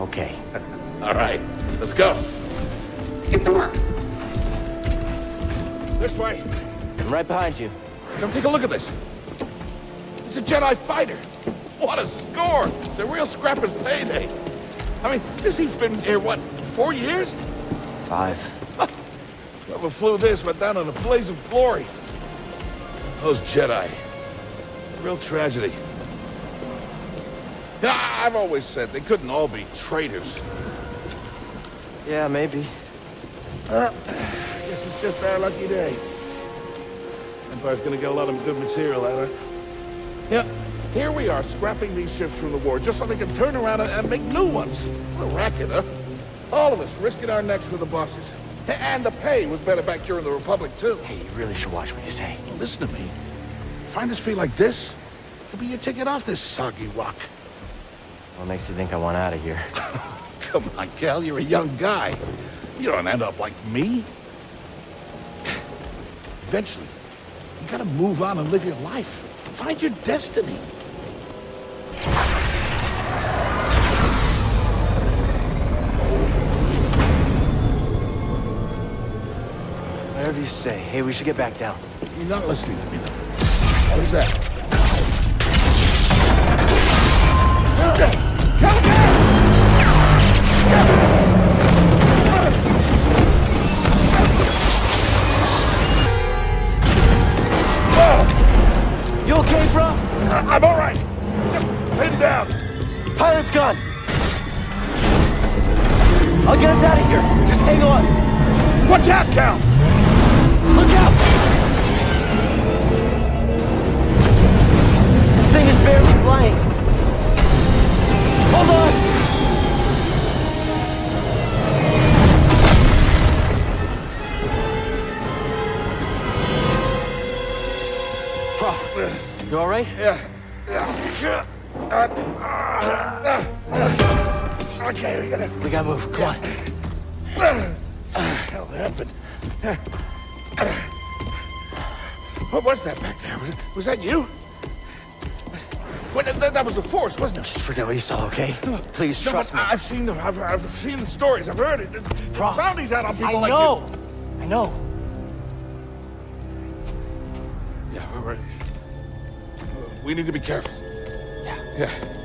Okay. All right, let's go. Get to work. This way. I'm right behind you. Come take a look at this. It's a Jedi fighter. What a score! It's a real scrapper's payday. I mean, this he's been here, what, four years? Five. Whoever flew this went down in a blaze of glory. Those Jedi. Real tragedy. Yeah, I've always said they couldn't all be traitors. Yeah, maybe. Uh, I guess it's just our lucky day. Empire's gonna get a lot of good material out of it. Yeah, here we are, scrapping these ships from the war, just so they can turn around and, and make new ones. What a racket, huh? All of us risking our necks for the bosses. And the pay was better back during the Republic, too. Hey, you really should watch what you say. Listen to me. Find us feel like this, it'll be your ticket off this soggy rock. What makes you think I want out of here? Come on, Cal, you're a young guy. You don't end up like me. Eventually, you gotta move on and live your life. Find your destiny. Whatever you say. Hey, we should get back down. You're not listening to me now. What is that? You okay, bro? I- I'm all right. Just pinned down. Pilot's gone. I'll get us out of here. Just hang on. Watch out, Cal! Look out! This thing is barely flying. You? Yeah. Yeah. Okay, we gotta... We gotta move. Come on. hell happened? What was that back there? Was, was that you? What, that, that was the Force, wasn't it? Just forget what you saw, okay? Please No, trust me. I've seen the I've, I've seen the stories. I've heard it. There's Bro, bounties out on people I like know. I know. you. We need to be careful. Yeah. Yeah.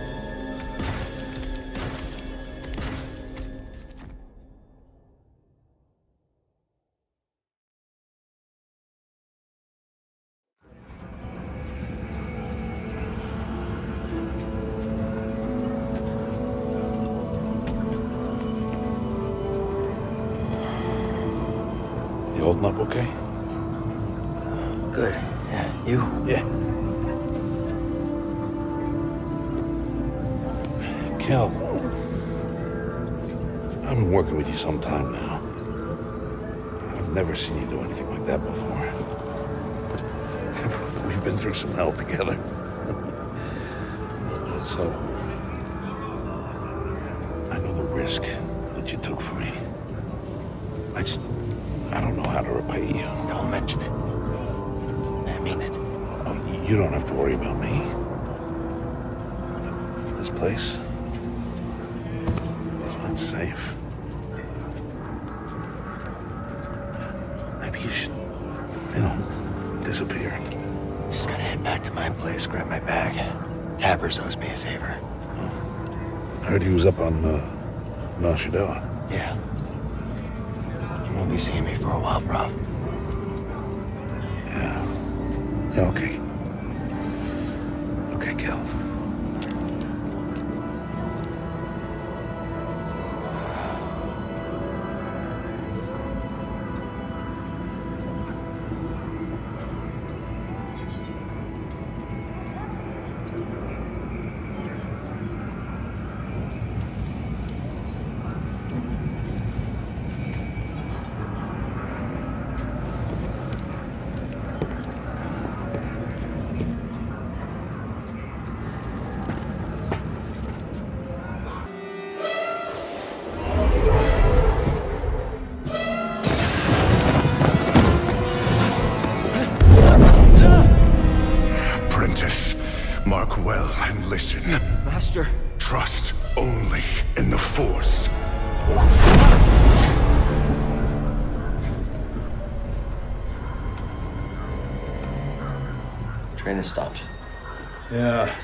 Yeah.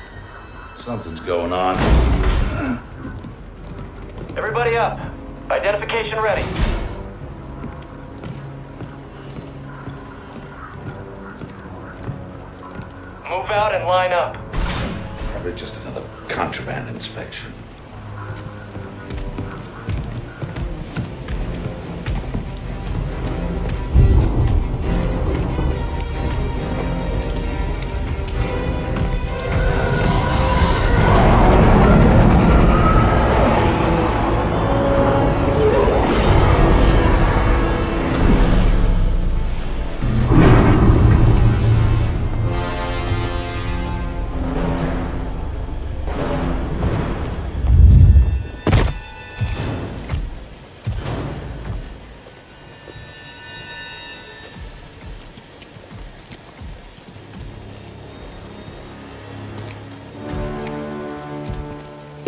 Something's going on. Everybody up. Identification ready. Move out and line up. Probably just another contraband inspection.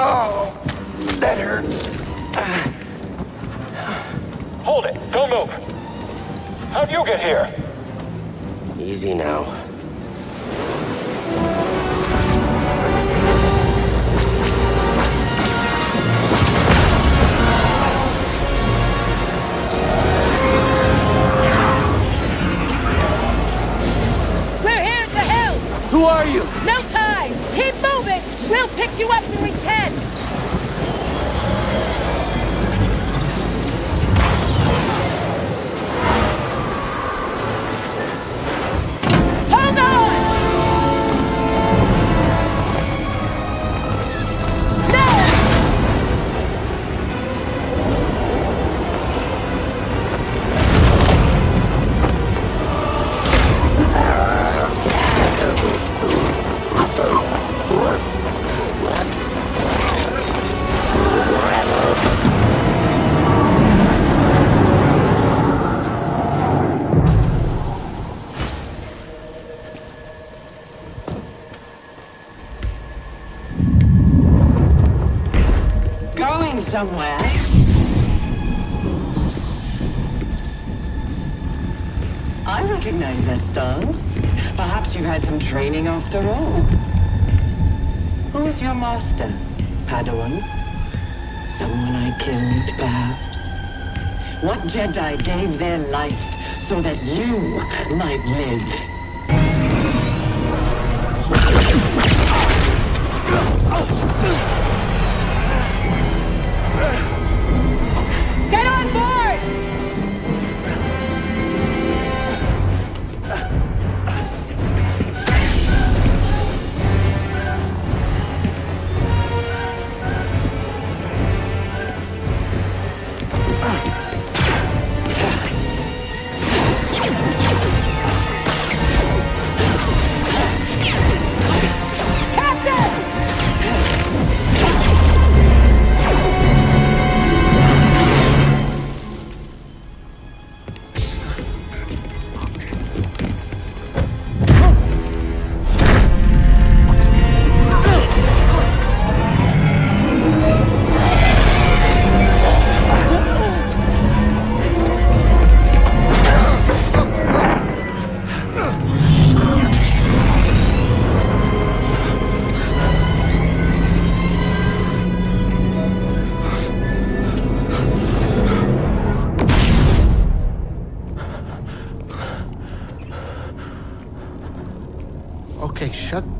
Oh, that hurts. Hold it. Don't move. How'd you get here? Easy now. We're here to help! Who are you? No time! Keep moving! We'll pick you up when we can! Somewhere? I recognize that stance. Perhaps you've had some training after all. Who is your master? Padawan? Someone I killed, perhaps? What Jedi gave their life so that you might live?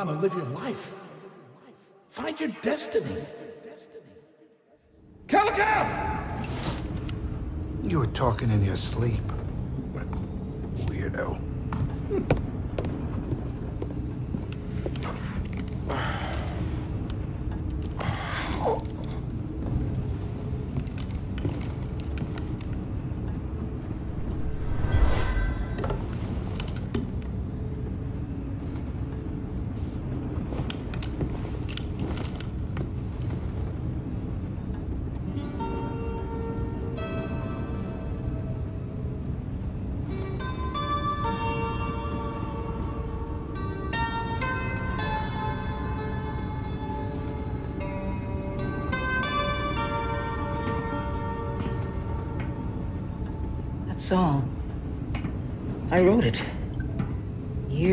on and live your life. Find your destiny. Calico! You were talking in your sleep. Weirdo.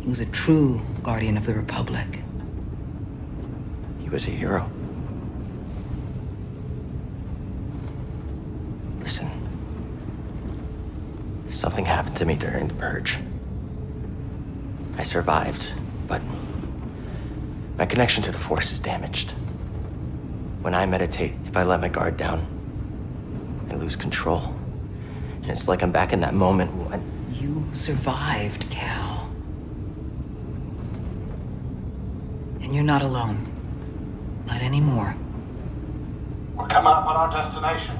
He was a true guardian of the Republic. He was a hero. Listen. Something happened to me during the purge. I survived, but my connection to the Force is damaged. When I meditate, if I let my guard down, I lose control. And it's like I'm back in that moment when You survived, Cal. And you're not alone. Not anymore. We're coming up on our destination.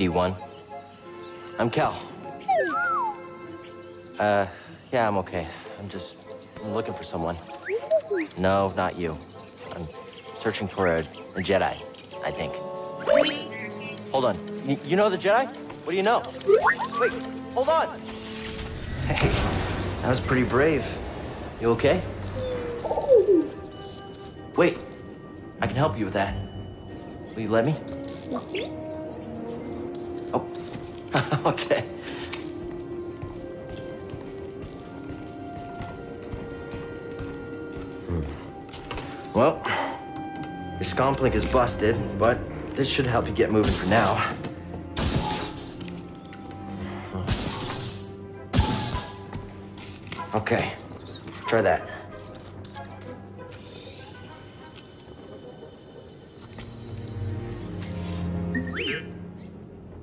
BD1. I'm Cal. Uh, yeah, I'm okay. I'm just I'm looking for someone. No, not you. I'm searching for a, a Jedi, I think. Hold on. Y you know the Jedi? What do you know? Wait, hold on. Hey, that was pretty brave. You okay? Wait, I can help you with that. Will you let me? Okay. Hmm. Well, your scomp link is busted, but this should help you get moving for now. Okay, try that.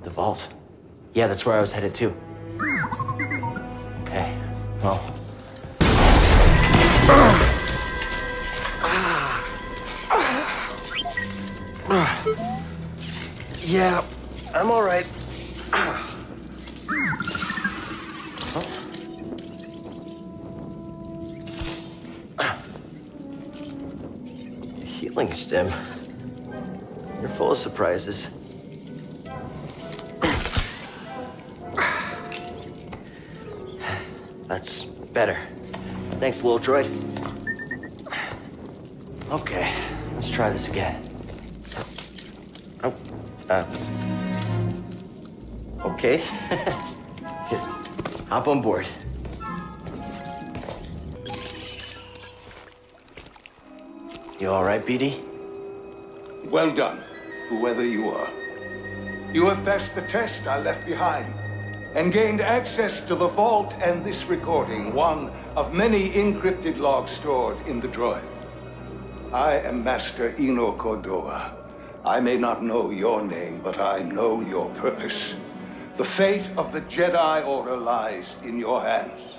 The vault. Yeah, that's where I was headed to. Okay, well. Yeah, I'm all right. Healing stim. You're full of surprises. Thanks, little droid. Okay, let's try this again. Oh, uh. Okay. Here, hop on board. You all right, BD? Well done, whoever you are. You have passed the test I left behind and gained access to the vault and this recording, one of many encrypted logs stored in the droid. I am Master Eno Cordova. I may not know your name, but I know your purpose. The fate of the Jedi Order lies in your hands.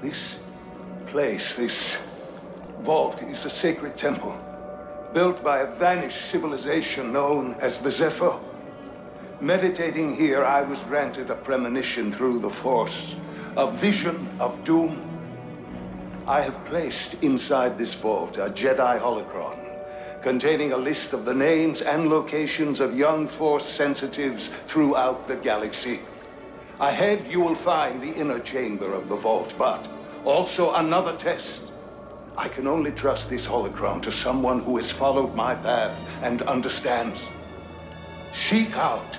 This place, this vault, is a sacred temple, built by a vanished civilization known as the Zeffo. Meditating here, I was granted a premonition through the Force, a vision of doom. I have placed inside this vault a Jedi holocron containing a list of the names and locations of young Force sensitives throughout the galaxy. Ahead, you will find the inner chamber of the vault, but also another test. I can only trust this holocron to someone who has followed my path and understands. Seek out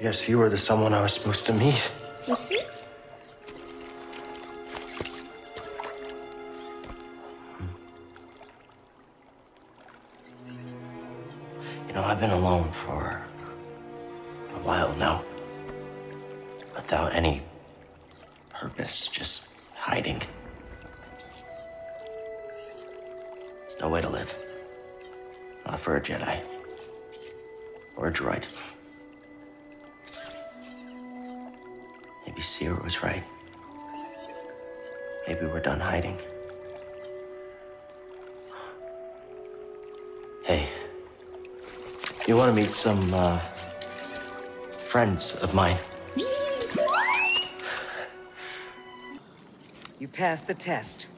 Guess you were the someone I was supposed to meet. You know, I've been alone for a while now. Without any purpose, just hiding. There's no way to live. Not for a Jedi. Or a droid. Maybe Cere was right. Maybe we're done hiding. Hey, you want to meet some, uh, friends of mine? You passed the test.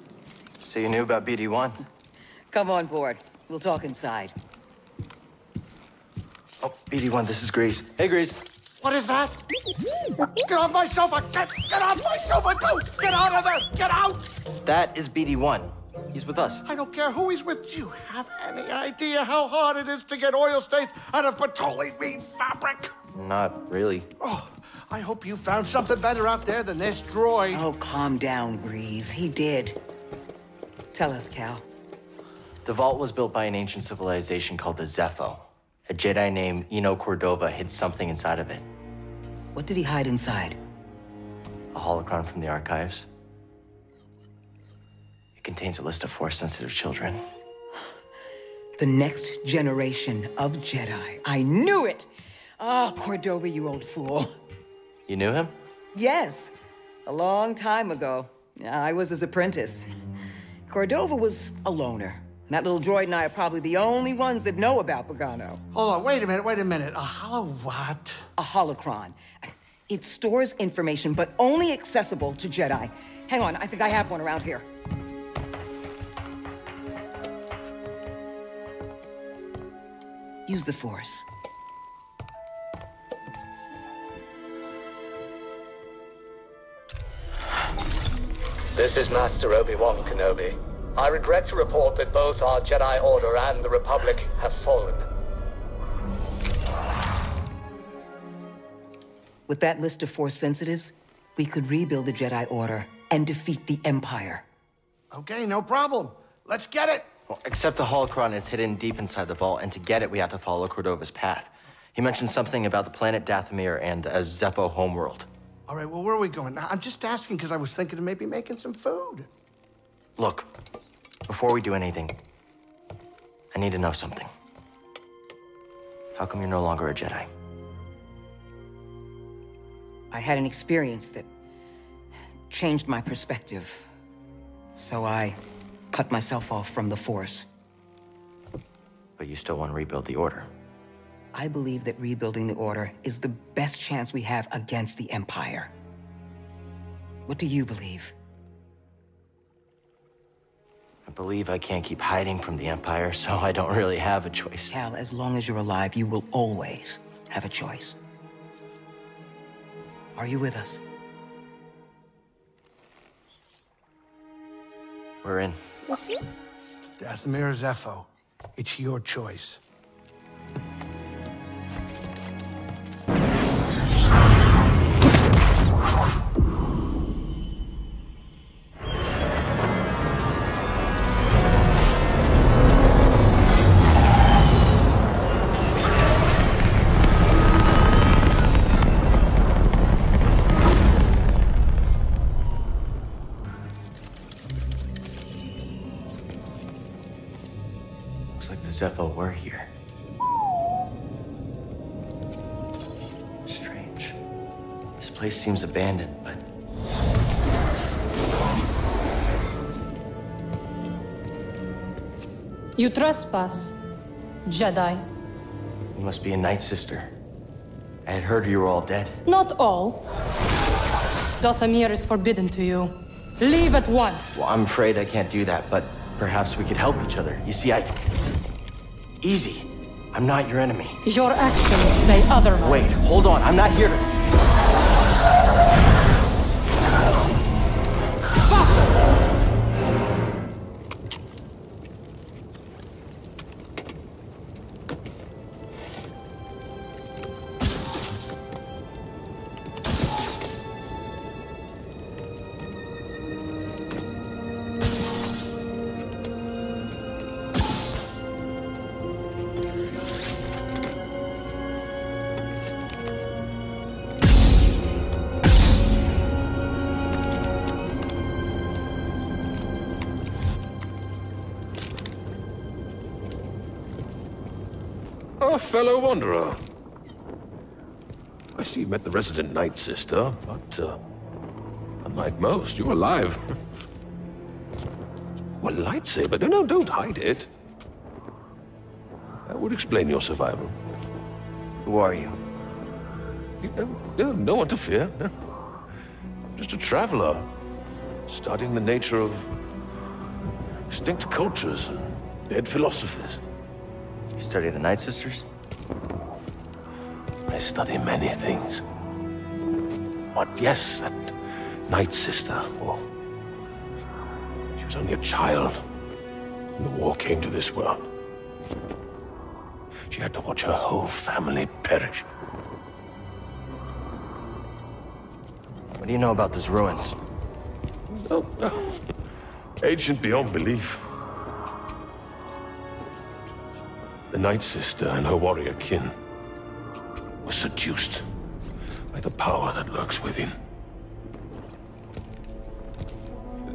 So you knew about BD-1? Come on board. We'll talk inside. Oh, BD-1, this is Greez. Hey, Greez. What is that? Get off my sofa! Get, get off my sofa! Don't! Get out of there! Get out! That is BD-1. He's with us. I don't care who he's with. Do you have any idea how hard it is to get oil stains out of petroleum fabric? Not really. Oh, I hope you found something better out there than this droid. Oh, calm down, Greez. He did. Tell us, Cal. The vault was built by an ancient civilization called the Zeffo. A Jedi named Eno Cordova hid something inside of it. What did he hide inside? A holocron from the archives. It contains a list of Force-sensitive children. The next generation of Jedi. I knew it! Ah, Cordova, you old fool. You knew him? Yes, a long time ago. I was his apprentice. Cordova was a loner. That little droid and I are probably the only ones that know about Bogano. Hold on, wait a minute, wait a minute. A hollow what? A holocron. It stores information, but only accessible to Jedi. Hang on, I think I have one around here. Use the Force. This is Master Obi-Wan Kenobi. I regret to report that both our Jedi Order and the Republic have fallen. With that list of Force sensitives, we could rebuild the Jedi Order and defeat the Empire. Okay, no problem. Let's get it. Well, except the holocron is hidden deep inside the vault, and to get it, we have to follow Cordova's path. He mentioned something about the planet Dathomir and a Zeffo homeworld. All right, well, where are we going? I'm just asking because I was thinking of maybe making some food. Look, before we do anything, I need to know something. How come you're no longer a Jedi? I had an experience that changed my perspective. So I cut myself off from the Force. But you still want to rebuild the Order. I believe that rebuilding the Order is the best chance we have against the Empire. What do you believe? I believe I can't keep hiding from the Empire, so I don't really have a choice. Cal, as long as you're alive, you will always have a choice. Are you with us? We're in. Dathomir or Zeffo, it's your choice. Looks like the Zeffo were here. Strange. This place seems abandoned, but You trespass, Jedi. you must be a Night Sister. I had heard you were all dead. Not all. Dathomir is forbidden to you. Leave at once. Well, I'm afraid I can't do that, but perhaps we could help each other. You see, I... Easy. I'm not your enemy. Your actions say otherwise. Wait, hold on. I'm not here to... resident Night Sister, but, uh, unlike most, you're alive. well, lightsaber? No, no, don't hide it. That would explain your survival. Who are you? you no, no, no one to fear. Just a traveler, studying the nature of extinct cultures and dead philosophies. You study the Night Sisters? I study many things. But yes, that Night Sister, well, she was only a child when the war came to this world. She had to watch her whole family perish. What do you know about those ruins? Oh, oh. ancient beyond belief. The Night Sister and her warrior kin were seduced by the power that lurks within.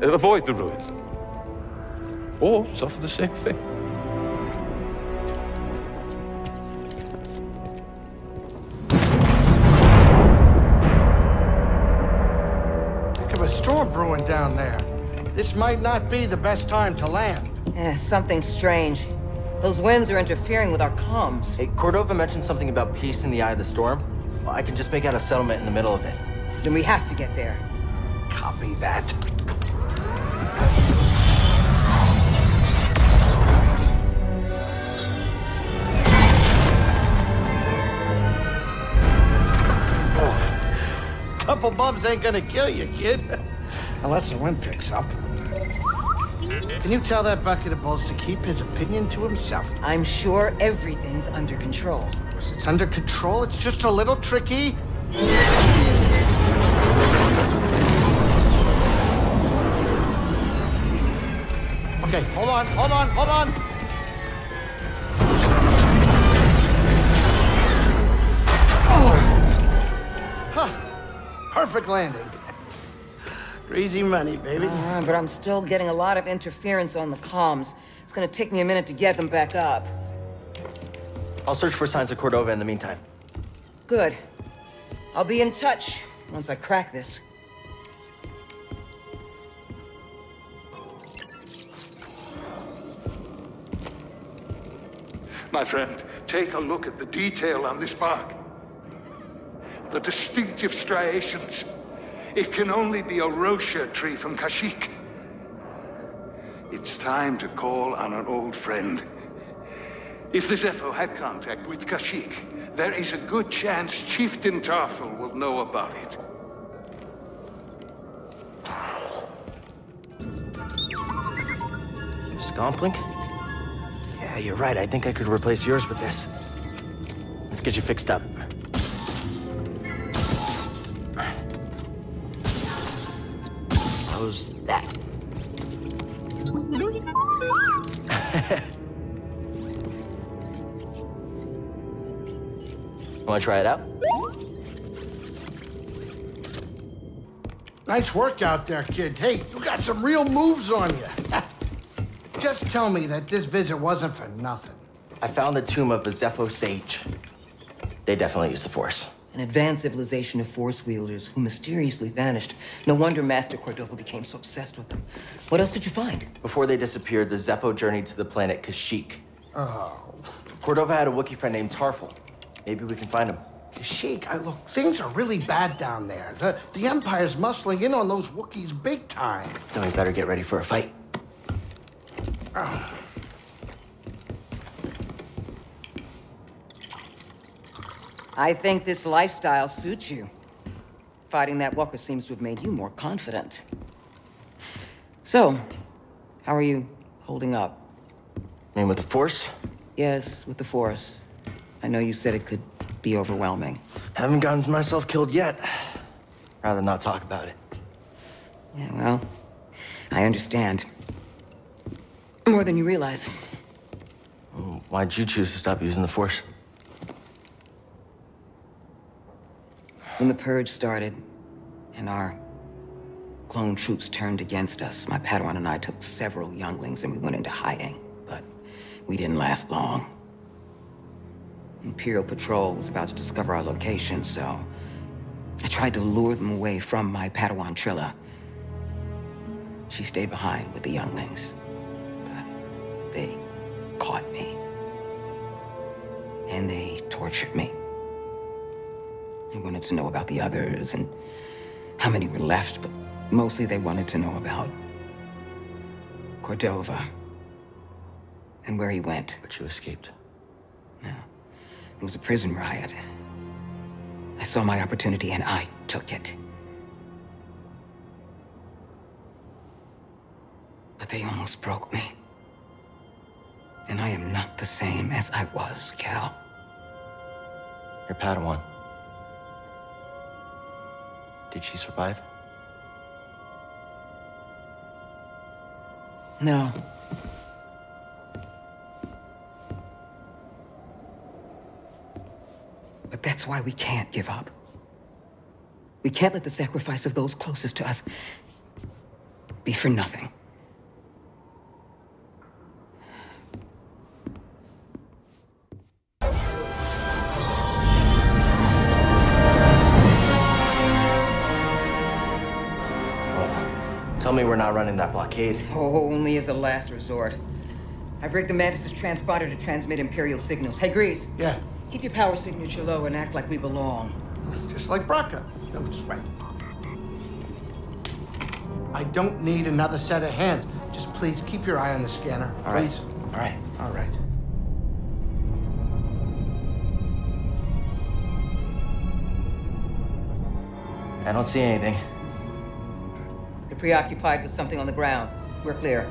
Avoid the ruin. Or suffer the same fate. Think of a storm brewing down there. This might not be the best time to land. Eh, something strange. Those winds are interfering with our comms. Hey, Cordova mentioned something about peace in the eye of the storm. Well, I can just make out a settlement in the middle of it. Then we have to get there. Copy that. Oh. Couple bumps ain't gonna kill you, kid. Unless the wind picks up. Can you tell that bucket of balls to keep his opinion to himself? I'm sure everything's under control. It's under control. It's just a little tricky. Okay, hold on, hold on, hold on. Oh. Huh. Perfect landing. Easy money, baby. Uh, but I'm still getting a lot of interference on the comms. It's gonna take me a minute to get them back up. I'll search for signs of Cordova in the meantime. Good. I'll be in touch once I crack this. My friend, take a look at the detail on this bark. The distinctive striations. It can only be a Wroshyr tree from Kashyyyk. It's time to call on an old friend. If the Zeffo had contact with Kashyyyk, there is a good chance Chieftain Tarful will know about it. Scomp link? Yeah, you're right. I think I could replace yours with this. Let's get you fixed up. How's that? Want to try it out? Nice work out there, kid. Hey, you got some real moves on you. Just tell me that this visit wasn't for nothing. I found the tomb of a Zeffo sage. They definitely used the Force. An advanced civilization of Force wielders who mysteriously vanished. No wonder Master Cordova became so obsessed with them. What else did you find? Before they disappeared, the Zeffo journeyed to the planet Kashyyyk. Oh. Cordova had a Wookiee friend named Tarful. Maybe we can find him. Sheik, I look, things are really bad down there. The the Empire's muscling in on those Wookiees big time. Then we better get ready for a fight. Oh. I think this lifestyle suits you. Fighting that walker seems to have made you more confident. So, how are you holding up? I mean, with the Force? Yes, with the Force. I know you said it could be overwhelming. Haven't gotten myself killed yet. Rather not talk about it. Yeah, well, I understand. More than you realize. Why'd you choose to stop using the Force? When the Purge started, and our clone troops turned against us, my Padawan and I took several younglings and we went into hiding. But we didn't last long. Imperial Patrol was about to discover our location, so I tried to lure them away from my Padawan Trilla. She stayed behind with the younglings, but they caught me. And they tortured me. They wanted to know about the others and how many were left, but mostly they wanted to know about Cordova and where he went. But you escaped. Yeah. It was a prison riot. I saw my opportunity and I took it. But they almost broke me. And I am not the same as I was, Cal. Your Padawan. Did she survive? No. But that's why we can't give up. We can't let the sacrifice of those closest to us be for nothing. Tell me we're not running that blockade. Oh, only as a last resort. I've rigged the Mantis' transponder to transmit Imperial signals. Hey, Greez. Yeah. Keep your power signature low and act like we belong. Just like Bracca. No, it's right. I don't need another set of hands. Just please keep your eye on the scanner. All right. please. All right. All right. I don't see anything. You're preoccupied with something on the ground. We're clear.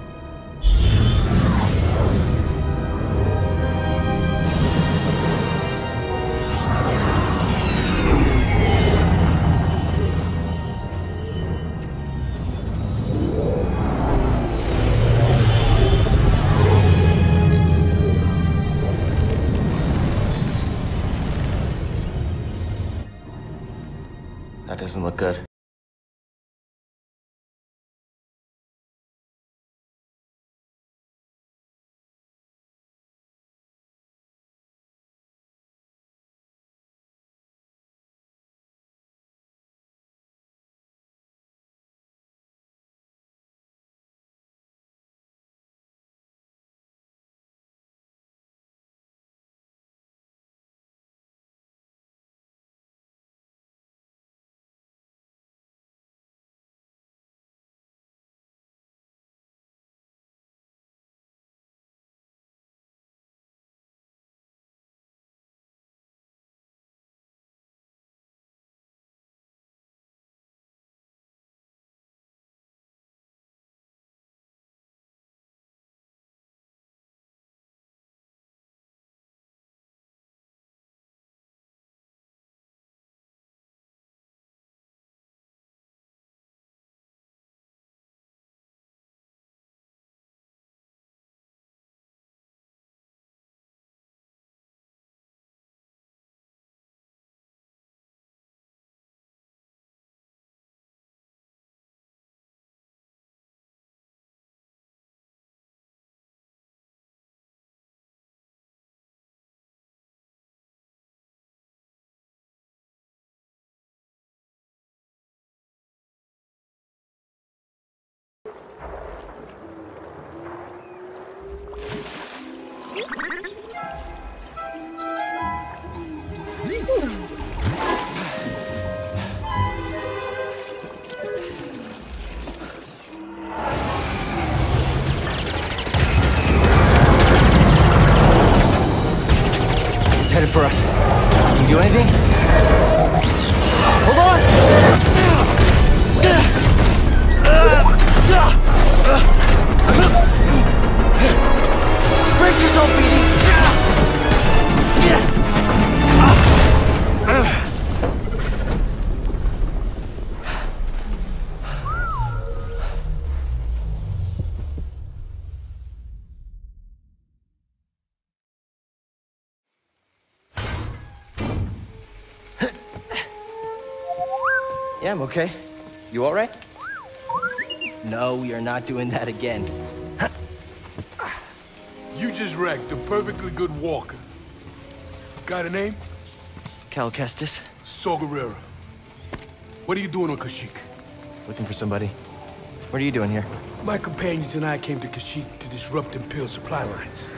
Doesn't look good. Okay. You all right? No, we are not doing that again. You just wrecked a perfectly good walker. Got a name? Cal Kestis. Saw Gerrera. What are you doing on Kashyyyk? Looking for somebody. What are you doing here? My companions and I came to Kashyyyk to disrupt Imperial supply lines.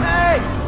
Hey!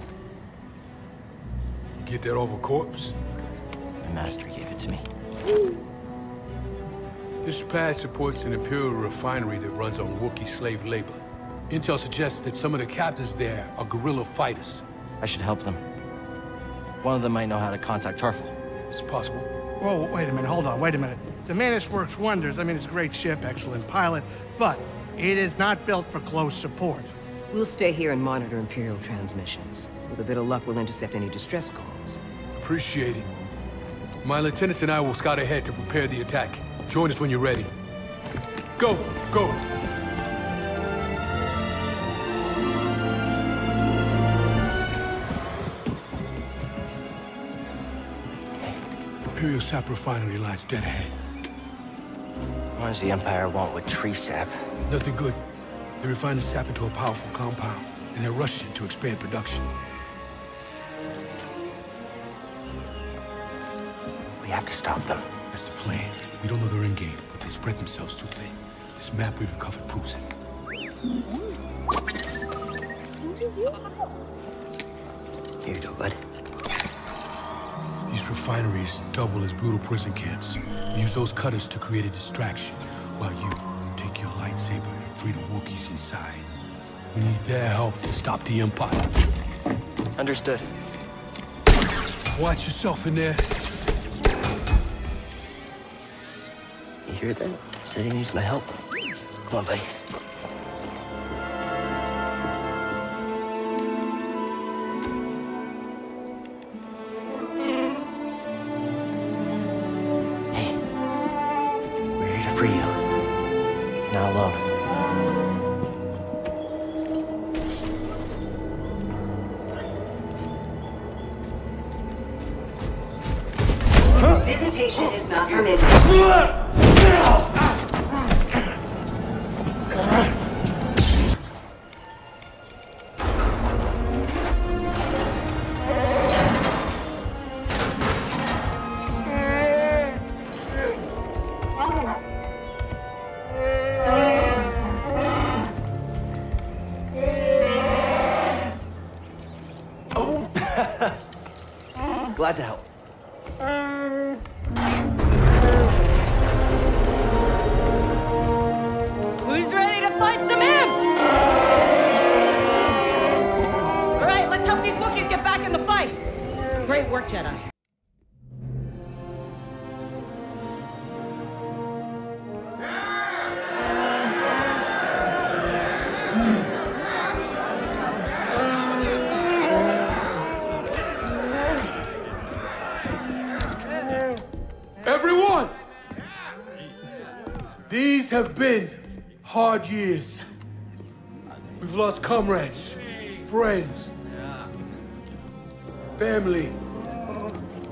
You get that off a corpse? The Master gave it to me. This pad supports an Imperial refinery that runs on Wookiee slave labor. Intel suggests that some of the captains there are guerrilla fighters. I should help them. One of them might know how to contact Tarful. It's possible. Whoa, wait a minute, hold on, wait a minute. The Mantis works wonders. I mean, it's a great ship, excellent pilot, but it is not built for close support. We'll stay here and monitor Imperial transmissions. With a bit of luck, we'll intercept any distress calls. Appreciate it. My lieutenants and I will scout ahead to prepare the attack. Join us when you're ready. Go, go! Imperial sap refinery lies dead ahead. What does the Empire want with tree sap? Nothing good. They refine the sap into a powerful compound, and they're rushing to expand production. We have to stop them. That's the plan. We don't know their end game, but they spread themselves too thin. This map we've recovered proves it. Here you go, bud. These refineries double as brutal prison camps. We use those cutters to create a distraction, while you take your lightsaber and free the Wookiees inside. We need their help to stop the Empire. Understood. Watch yourself in there. Hear that? Said he needs my help. Come on, buddy.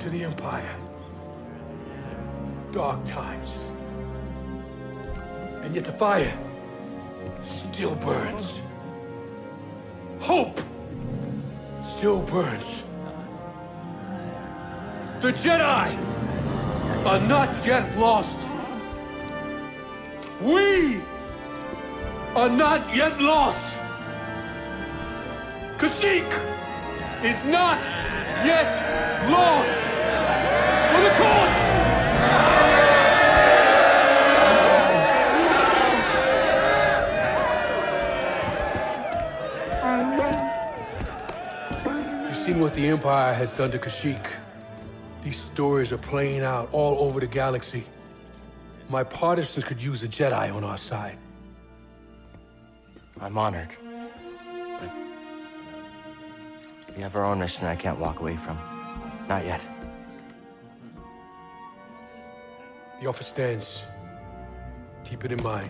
The Empire. Dark times. And yet the fire still burns. Hope still burns. The Jedi are not yet lost. We are not yet lost. Kashyyyk is not yet lost. For the cause! You've seen what the Empire has done to Kashyyyk. These stories are playing out all over the galaxy. My partisans could use a Jedi on our side. I'm honored. But we have our own mission I can't walk away from. Not yet. The offer stands. Keep it in mind.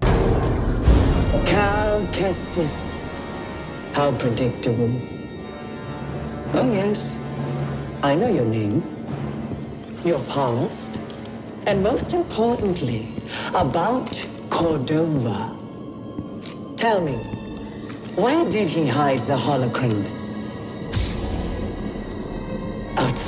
Cal Kestis. How predictable. Oh, yes. I know your name. Your past. And most importantly, about Cordova. Tell me, where did he hide the holocron? Outstanding.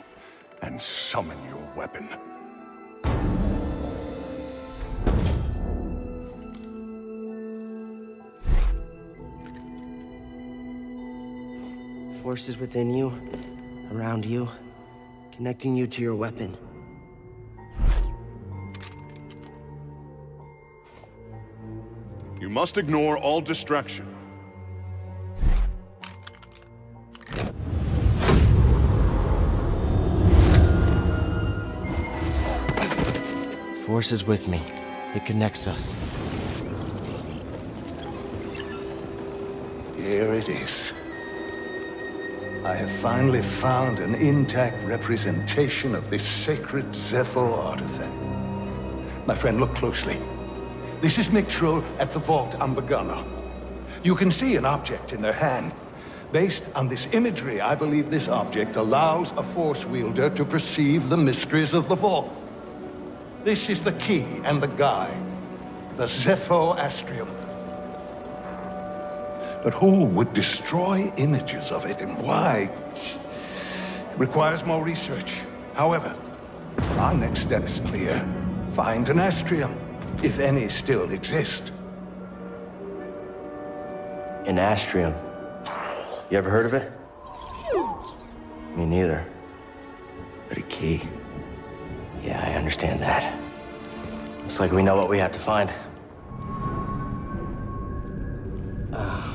and summon your weapon. Forces within you, around you, connecting you to your weapon. You must ignore all distraction. Force is with me. It connects us. Here it is. I have finally found an intact representation of this sacred Zeffo artifact. My friend, look closely. This is Miktrull at the Vault on Bogano. You can see an object in their hand. Based on this imagery, I believe this object allows a Force wielder to perceive the mysteries of the Vault. This is the key and the guide, the Zeffo Astrium. But who would destroy images of it and why? It requires more research. However, Our next step is clear. Find an Astrium, if any still exist. An Astrium. You ever heard of it? Me neither. But a key. Yeah, I understand that. Looks like we know what we have to find. Uh.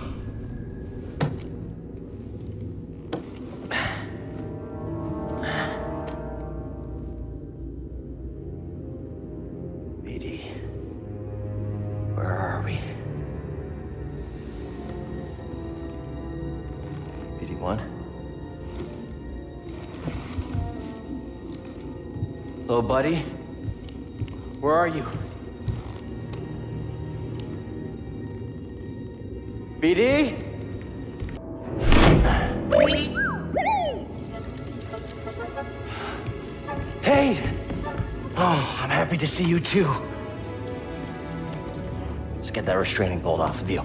Buddy? Where are you? BD? Hey! Oh, I'm happy to see you too. Let's get that restraining bolt off of you.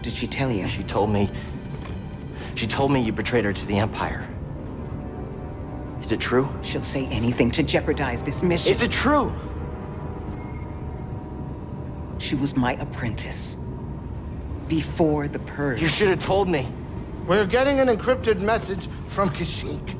What did she tell you? She told me. She told me you betrayed her to the Empire. Is it true? She'll say anything to jeopardize this mission. Is it true? She was my apprentice. Before the purge. You should have told me. We're getting an encrypted message from Kashyyyk.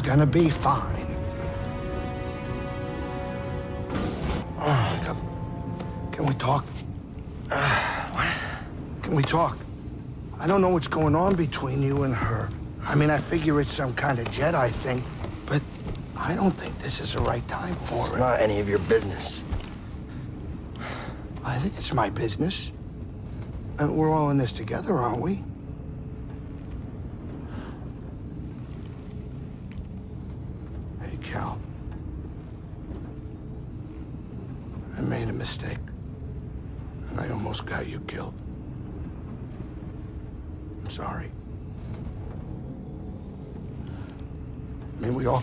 Is gonna be fine. Oh. Can we talk? Uh, what? Can we talk? I don't know what's going on between you and her. I mean, I figure it's some kind of Jedi thing, but I don't think this is the right time for It's it. It's not any of your business. I think it's my business. And we're all in this together, aren't we? Hey, Cal. I made a mistake. And I almost got you killed. I'm sorry. I mean, we all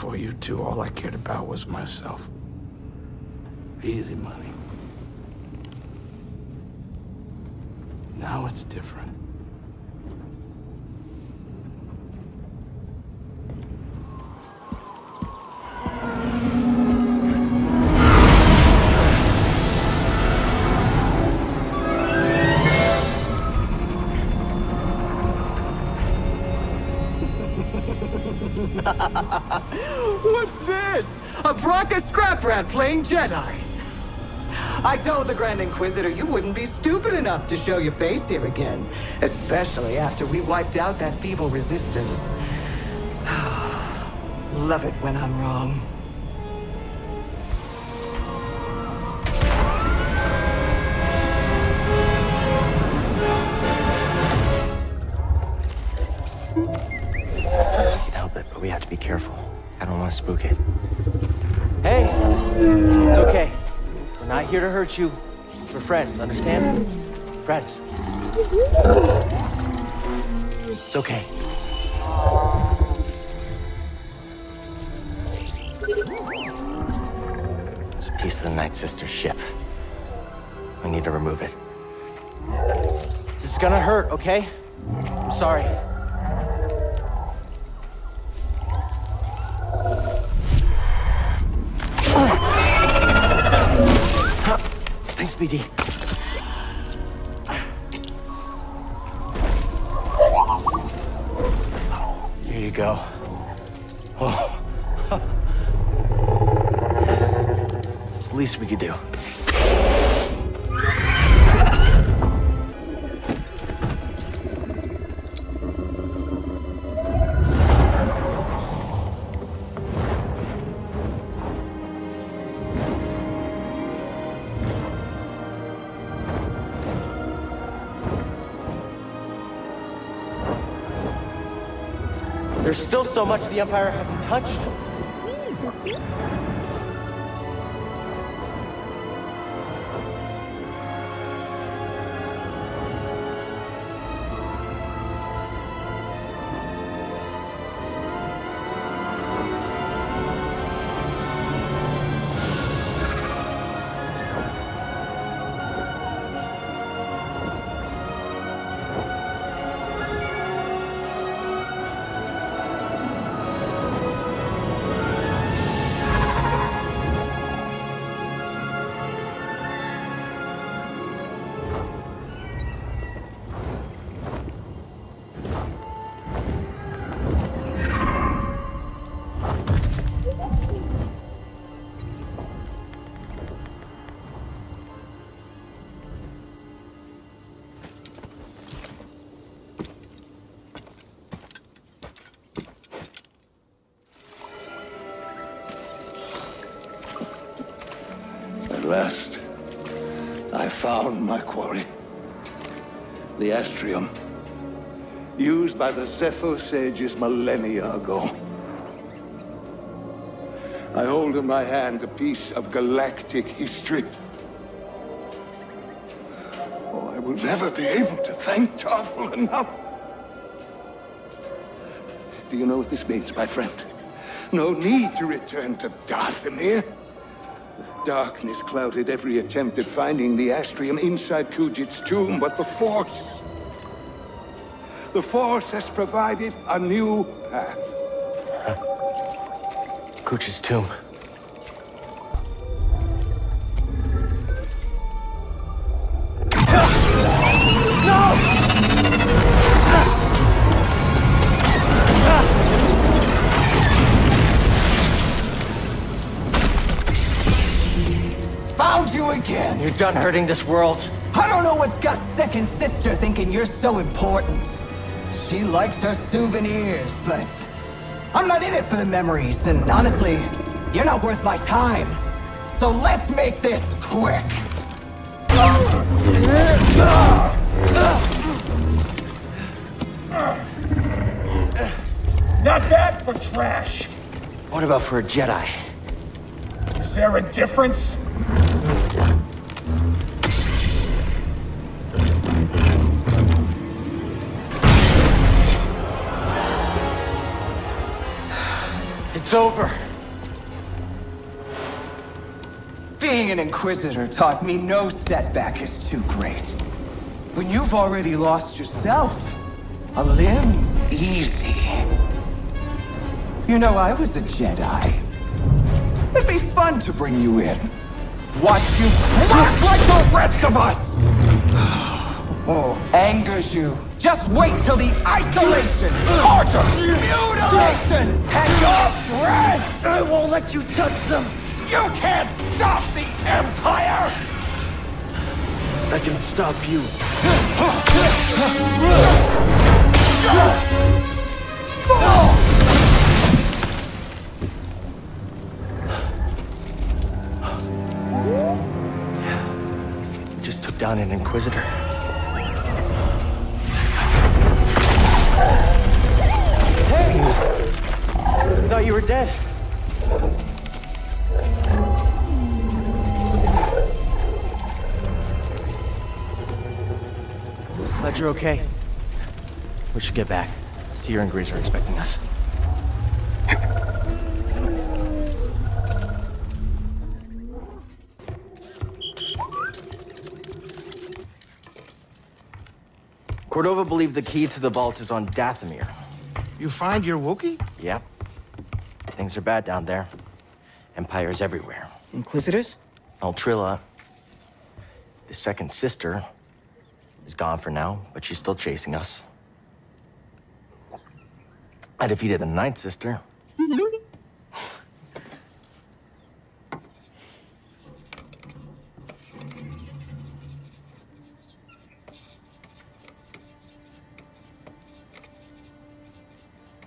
Before you two, all I cared about was myself. Easy money. Now it's different. Playing Jedi. I told the Grand Inquisitor you wouldn't be stupid enough to show your face here again. Especially after we wiped out that feeble resistance. Love it when I'm wrong. Hurt you. We're friends, understand? Friends. It's okay. It's a piece of the Night Sister's ship. We need to remove it. This is gonna hurt, okay? I'm sorry. So much the Empire hasn't touched. Astrium. Used by the Zeffo sages millennia ago. I hold in my hand a piece of galactic history. Oh, I will never be able to thank Tarful enough. Do you know what this means, my friend? No need to return to Dathomir. Darkness clouded every attempt at finding the Astrium inside Kujet's tomb, but the Force... The Force has provided a new path. Kujet's tomb. Found you again! You're done hurting this world. I don't know what's got second sister thinking you're so important. She likes her souvenirs, but I'm not in it for the memories, and honestly, you're not worth my time. So let's make this quick. Not bad for trash. What about for a Jedi? Is there a difference? It's over. Being an Inquisitor taught me no setback is too great. When you've already lost yourself, a limb's easy. You know, I was a Jedi. It'd be fun to bring you in. Watch you crack like the rest of us! Oh, angers you. Just wait till the isolation, torture, mutilation, and your breath! I won't let you touch them! You can't stop the Empire! I can stop you. We just took down an Inquisitor. Were dead. Glad you're okay. We should get back. Cere and Greez are expecting us. Cordova believed the key to the vault is on Dathomir. You find your Wookiee? Yep. Things are bad down there. Empires everywhere. Inquisitors? Altrilla, the second sister, is gone for now, but she's still chasing us. I defeated the ninth sister.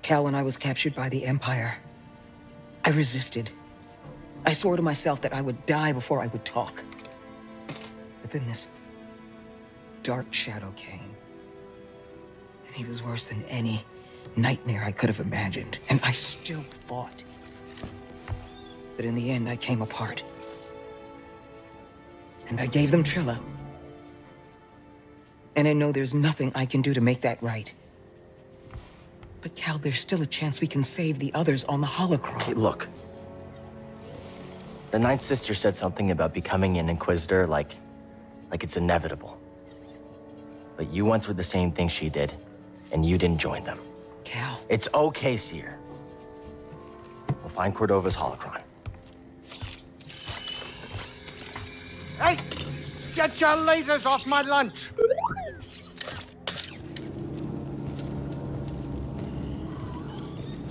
Cal, when I was captured by the Empire, I resisted. I swore to myself that I would die before I would talk. But then this dark shadow came. And he was worse than any nightmare I could have imagined. And I still fought. But in the end, I came apart. And I gave them Trilla. And I know there's nothing I can do to make that right. But Cal, there's still a chance we can save the others on the holocron. Okay, look. The ninth sister said something about becoming an Inquisitor like... like it's inevitable. But you went through the same thing she did, and you didn't join them. Cal. It's okay, Cere. We'll find Cordova's holocron. Hey! Get your lasers off my lunch!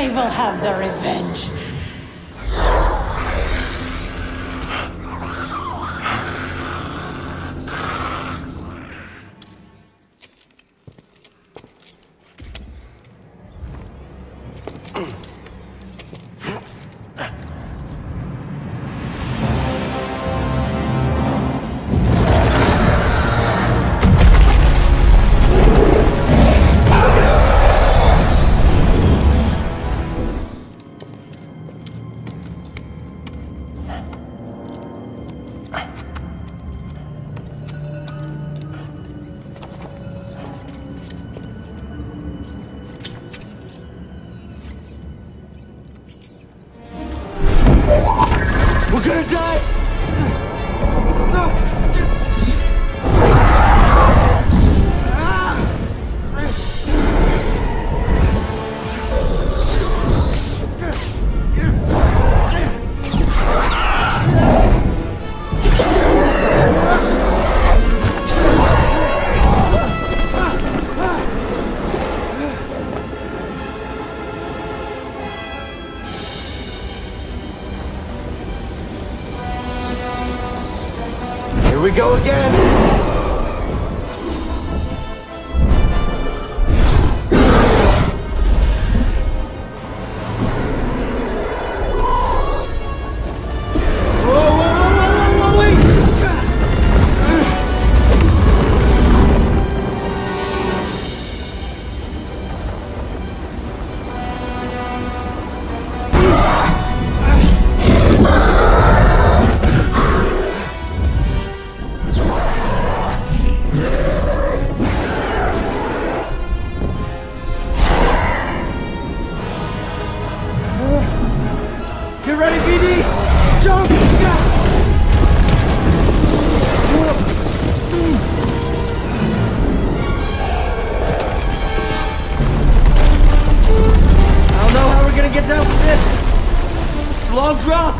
They will have their revenge. Drop!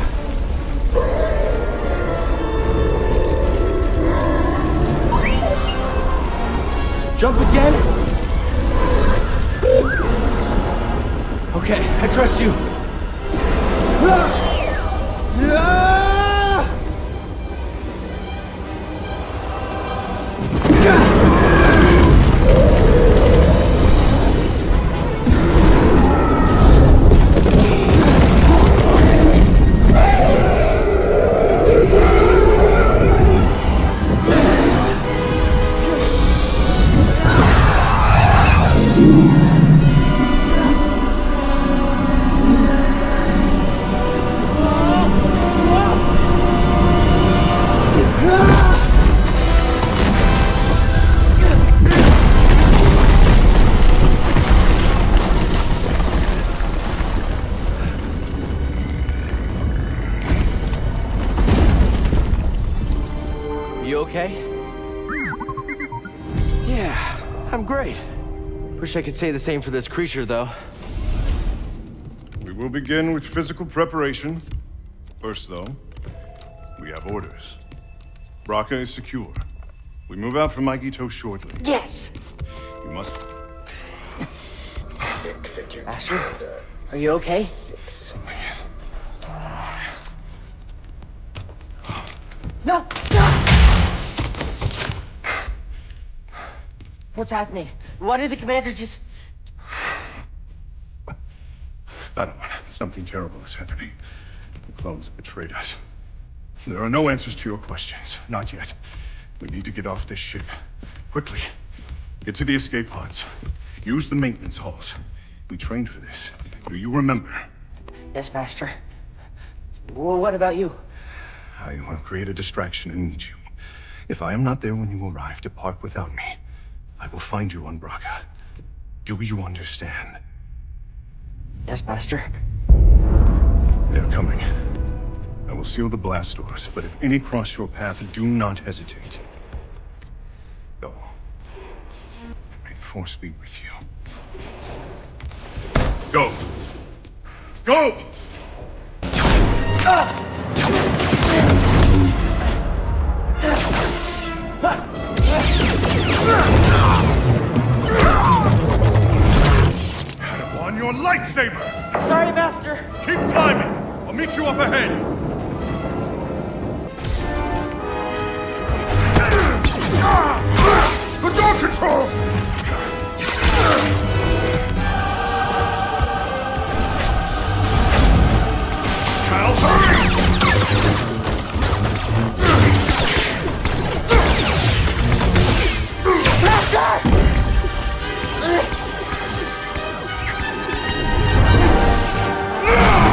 Jump again? Okay, I trust you. Ah! Ah! Wish I could say the same for this creature, though. We will begin with physical preparation. First, though, we have orders. Bracca is secure. We move out from Magito shortly. Yes! You must... Master, are you okay? No! No! What's happening? Why did the commander just... Padawan, something terrible is happening. The clones have betrayed us. There are no answers to your questions. Not yet. We need to get off this ship. Quickly. Get to the escape pods. Use the maintenance halls. We trained for this. Do you remember? Yes, Master. Well, what about you? I will create a distraction and meet you. If I am not there when you arrive, depart without me. I will find you on Bracca. Do you understand? Yes, Master. They're coming. I will seal the blast doors, but if any cross your path, do not hesitate. Go. May the Force be with you. Go! Go! On your lightsaber! Sorry, Master. Keep climbing! I'll meet you up ahead! The door controls! Cal, hurry! Cal,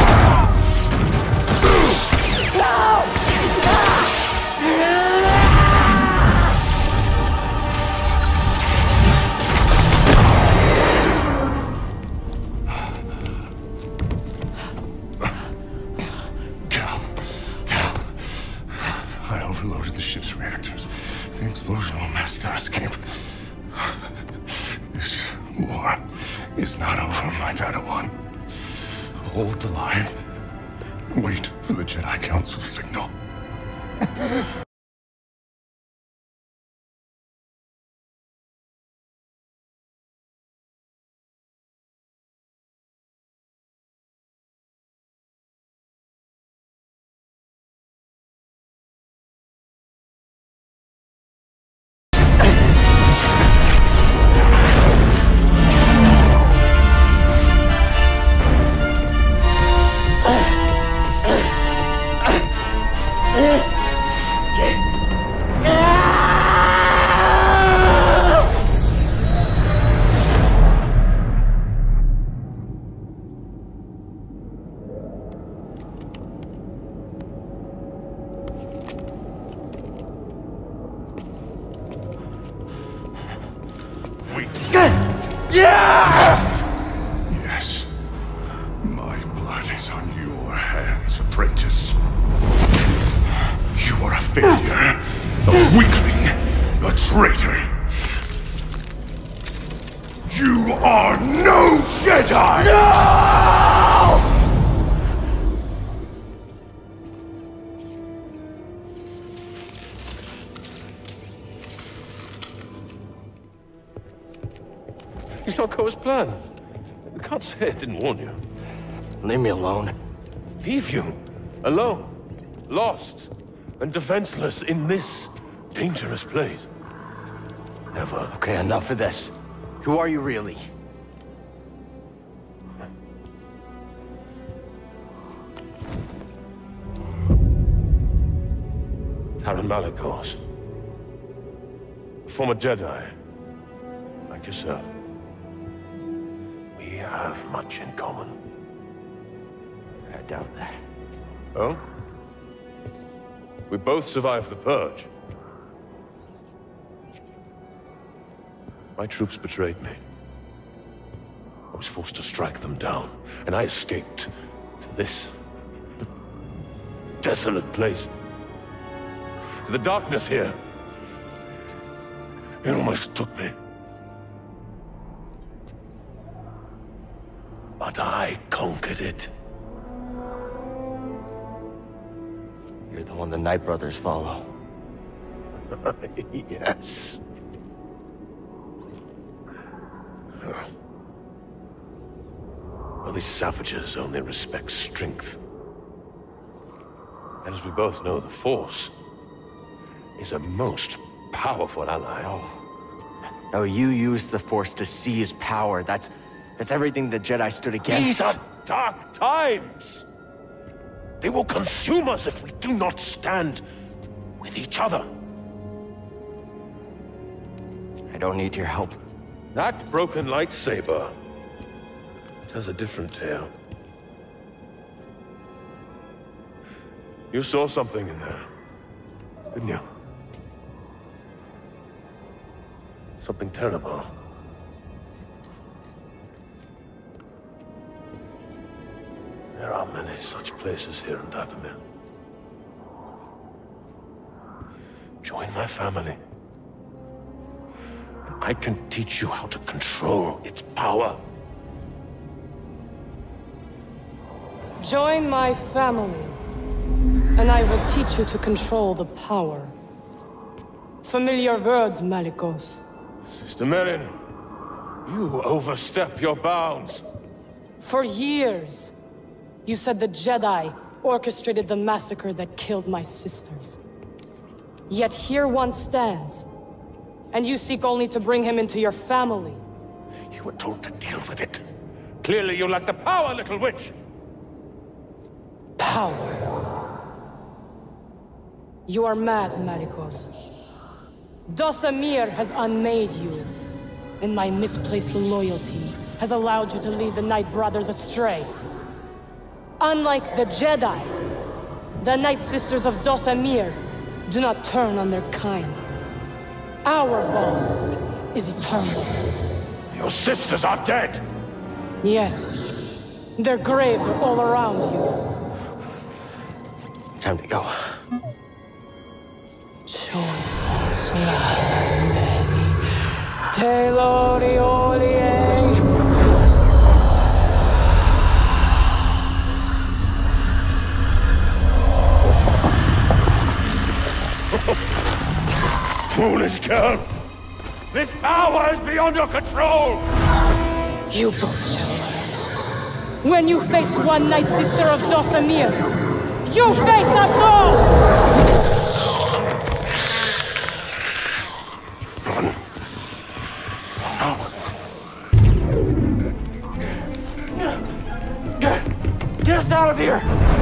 And defenseless in this dangerous place? Never. Okay, enough of this. Who are you really? Taron Malicos. Former Jedi. Like yourself. We have much in common. I doubt that. Oh? We both survived the Purge. My troops betrayed me. I was forced to strike them down, and I escaped to this desolate place. To the darkness here. It almost took me. But I conquered it. You're the one the Night Brothers follow. yes. Well, these savages only respect strength. And as we both know, the Force is a most powerful ally. Oh. No. No, you used the Force to seize power. That's... that's everything the Jedi stood against. These are dark times! They will consume us if we do not stand with each other. I don't need your help. That broken lightsaber tells a different tale. You saw something in there, didn't you? Something terrible. Many such places here in Dathomir. Join my family. And I can teach you how to control its power. Join my family, and I will teach you to control the power. Familiar words, Malicos. Sister Merrin, you overstep your bounds. For years, you said the Jedi orchestrated the massacre that killed my sisters. Yet here one stands, and you seek only to bring him into your family. You were told to deal with it. Clearly you lack the power, little witch. Power. You are mad, Malicos. Dathomir has unmade you, and my misplaced loyalty has allowed you to lead the Night Brothers astray. Unlike the Jedi, the Night Sisters of Dathomir do not turn on their kind. Our bond is eternal. Your sisters are dead! Yes. Their graves are all around you. Time to go. Foolish girl! This power is beyond your control! You both shall learn. When you face one Night Sister of Dathomir, you face us all! Run. Get us out of here!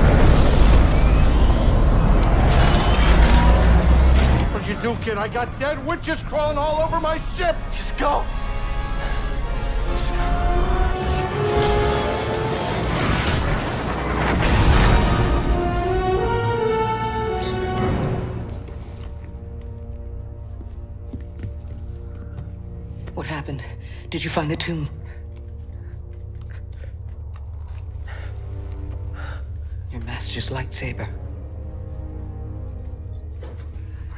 Do, kid? I got dead witches crawling all over my ship! Just go! What happened? Did you find the tomb? Your master's lightsaber.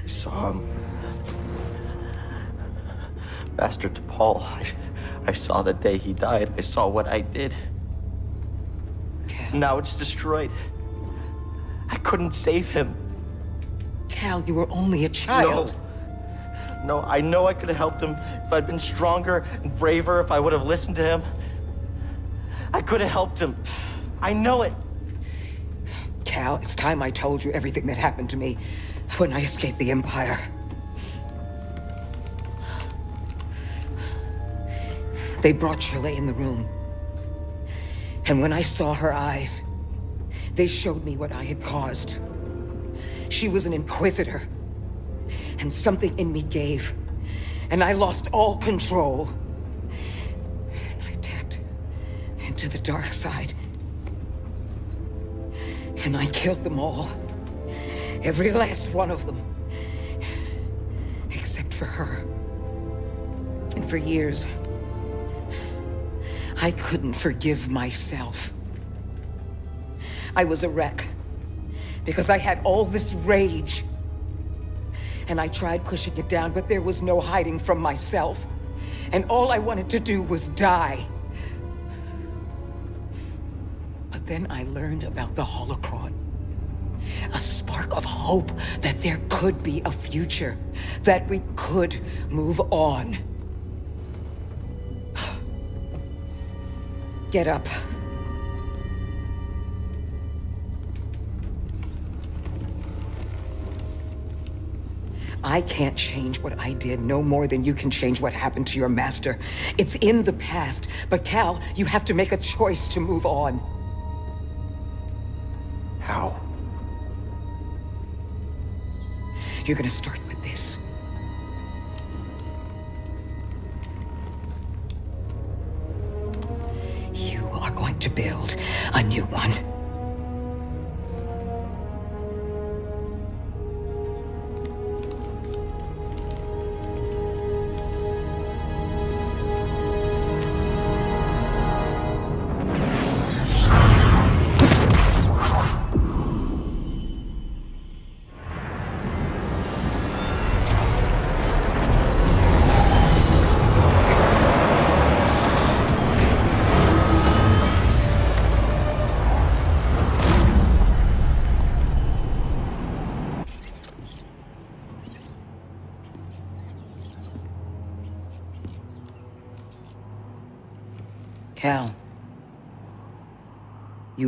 I saw him. Master Tapal. I, I saw the day he died. I saw what I did. Cal. Now it's destroyed. I couldn't save him. Cal, you were only a child. No. No, I know I could have helped him if I'd been stronger and braver, if I would have listened to him. I could have helped him. I know it. Cal, it's time I told you everything that happened to me when I escaped the Empire. They brought Trilla in the room. And when I saw her eyes, they showed me what I had caused. She was an Inquisitor. And something in me gave. And I lost all control. And I tapped into the dark side. And I killed them all. Every last one of them. Except for her. And for years, I couldn't forgive myself. I was a wreck. Because I had all this rage. And I tried pushing it down, but there was no hiding from myself. And all I wanted to do was die. But then I learned about the Holocron. A spark of hope that there could be a future. That we could move on. Get up. I can't change what I did no more than you can change what happened to your master. It's in the past. But Cal, you have to make a choice to move on. How? You're gonna start with this. You are going to build a new one.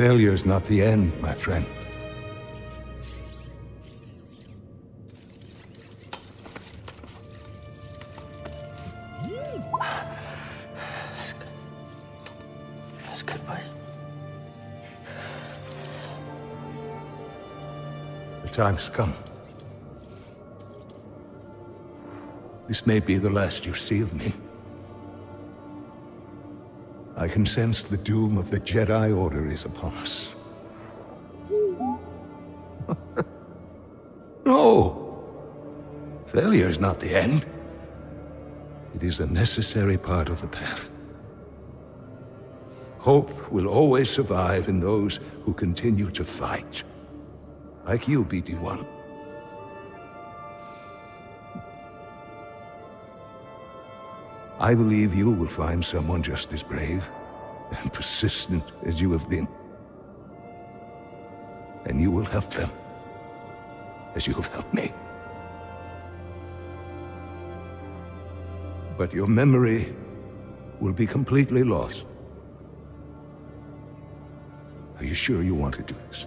Failure's not the end, my friend. That's good, buddy. The time's come. This may be the last you see of me. I can sense the doom of the Jedi Order is upon us. no! Failure is not the end. It is a necessary part of the path. Hope will always survive in those who continue to fight. Like you, BD-1. I believe you will find someone just as brave and persistent as you have been. And you will help them, as you have helped me. But your memory will be completely lost. Are you sure you want to do this?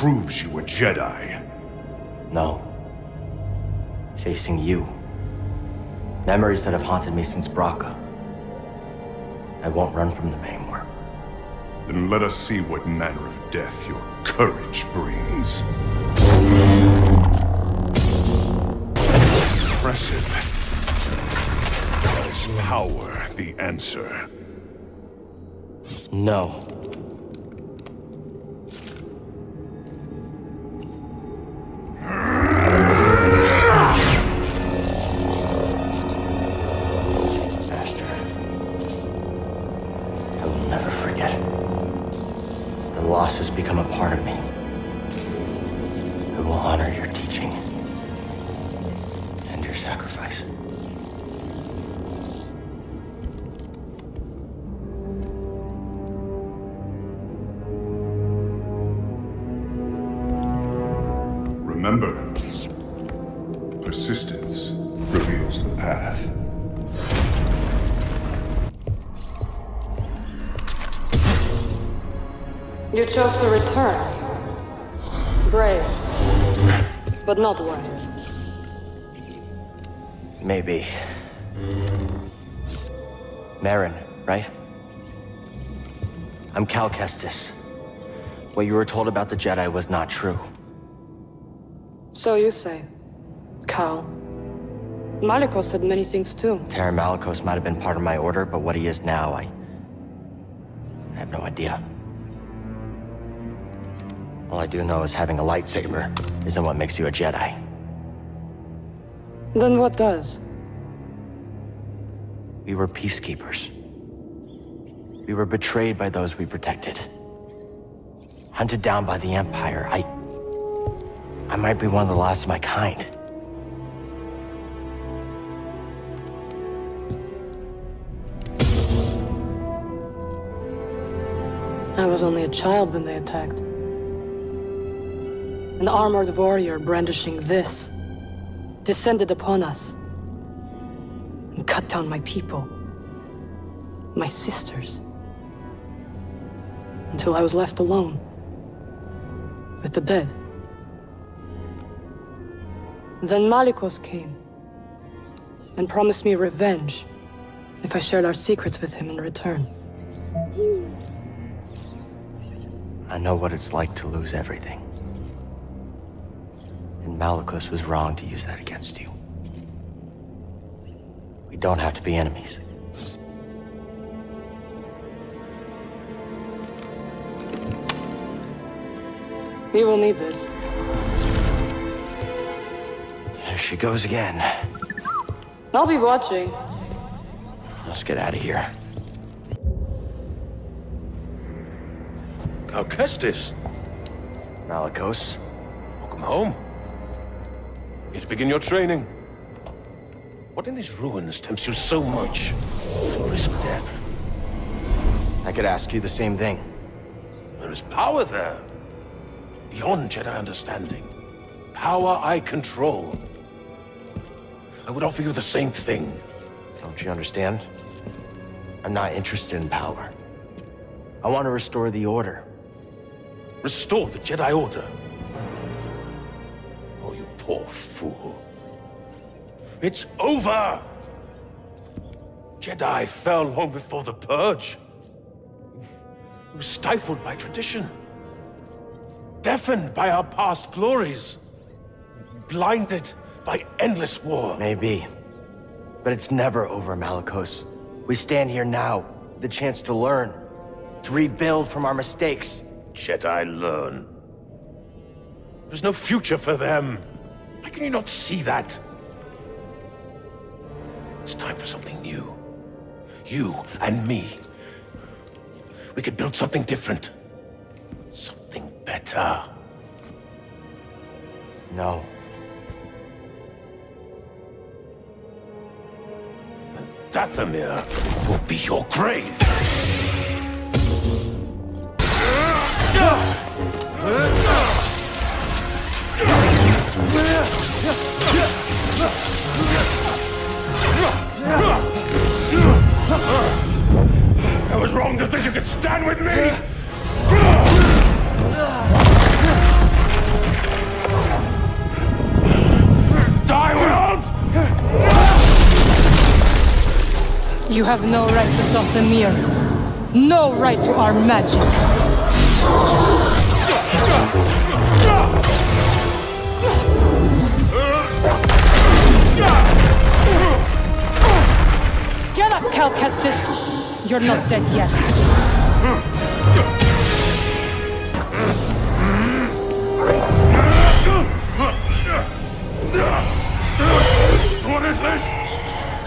Proves you a Jedi? No. Facing you. Memories that have haunted me since Bracca. I won't run from them anymore. Then let us see what manner of death your courage brings. Impressive. Is power the answer? No. The loss has become a part of me. I will honor your teaching and your sacrifice. Not wise. Maybe. Merrin, right? I'm Cal Kestis. What you were told about the Jedi was not true. So you say. Cal. Malicos said many things too. Taron Malicos might have been part of my order, but what he is now, I... I have no idea. All I do know is having a lightsaber isn't what makes you a Jedi. Then what does? We were peacekeepers. We were betrayed by those we protected. Hunted down by the Empire. I... I might be one of the last of my kind. I was only a child when they attacked. An armored warrior brandishing this descended upon us and cut down my people, my sisters, until I was left alone with the dead. Then Malicos came and promised me revenge if I shared our secrets with him in return. I know what it's like to lose everything. And Malicos was wrong to use that against you. We don't have to be enemies. We will need this. There she goes again. I'll be watching. Let's get out of here. Cal Kestis. Malicos. Welcome home. To begin your training. What in these ruins tempts you so much to risk death? I could ask you the same thing. There is power there. Beyond Jedi understanding. Power I control. I would offer you the same thing. Don't you understand? I'm not interested in power. I want to restore the Order. Restore the Jedi Order? Poor fool. It's over! Jedi fell long before the Purge. We were stifled by tradition. Deafened by our past glories. Blinded by endless war. Maybe. But it's never over, Malicos. We stand here now, the chance to learn, to rebuild from our mistakes. Jedi learn. There's no future for them. How can you not see that? It's time for something new. You and me. We could build something different. Something better. No. And Dathomir will be your grave. I was wrong to think you could stand with me! Die! You have no right to Dathomir. No right to our magic. Cal Kestis. You're not dead yet. What is this?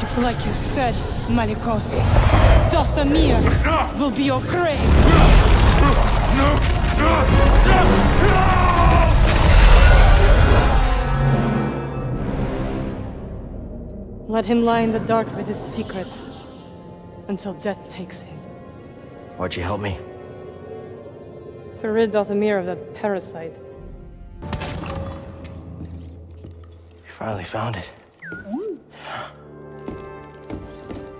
It's like you said, Malicos. Dathomir will be your grave. Let him lie in the dark with his secrets until death takes him. Why'd you help me? To rid Dathomir of that parasite. You finally found it.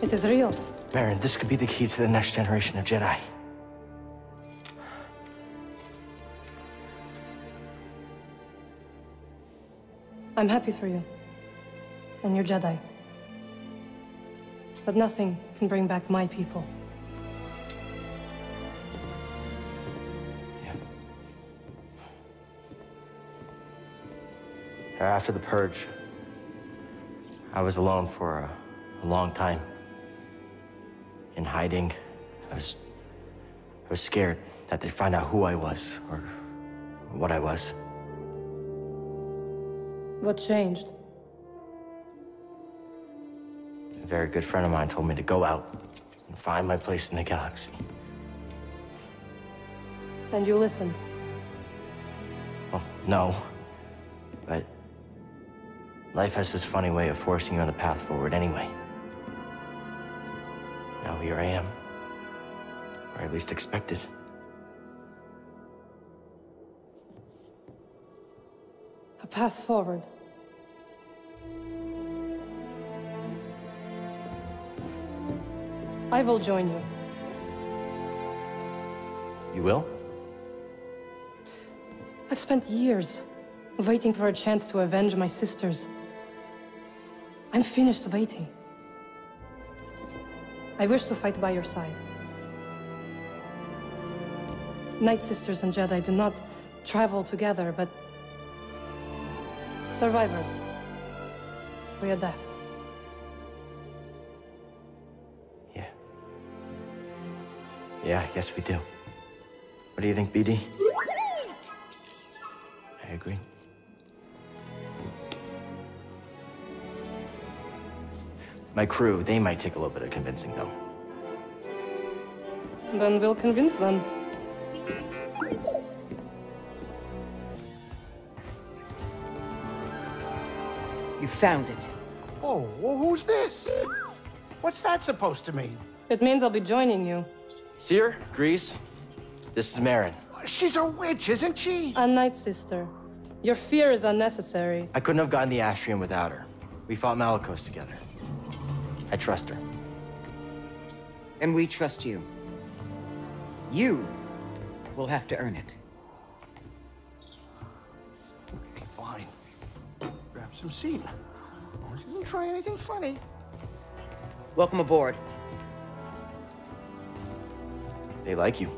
It is real. Baron, this could be the key to the next generation of Jedi. I'm happy for you. And your Jedi. But nothing can bring back my people. Yeah. After the purge, I was alone for a, a long time. In hiding, I was, I was scared that they'd find out who I was or what I was. What changed? Very good friend of mine told me to go out and find my place in the galaxy. And you listened. Well, oh, no. But life has this funny way of forcing you on the path forward anyway. Now here I am. Or at least expected. A path forward. I will join you. You will? I've spent years waiting for a chance to avenge my sisters. I'm finished waiting. I wish to fight by your side. Night Sisters and Jedi do not travel together, but survivors. We adapt. Yeah, I guess we do. What do you think, BD? I agree. My crew, they might take a little bit of convincing, though. Then we'll convince them. You found it. Oh, well, who's this? What's that supposed to mean? It means I'll be joining you. Cere, Greez, this is Merrin. She's a witch, isn't she? A Night Sister. Your fear is unnecessary. I couldn't have gotten the Astrium without her. We fought Malicos together. I trust her. And we trust you. You will have to earn it. Okay, fine. Grab some seat. She didn't try anything funny. Welcome aboard. They like you.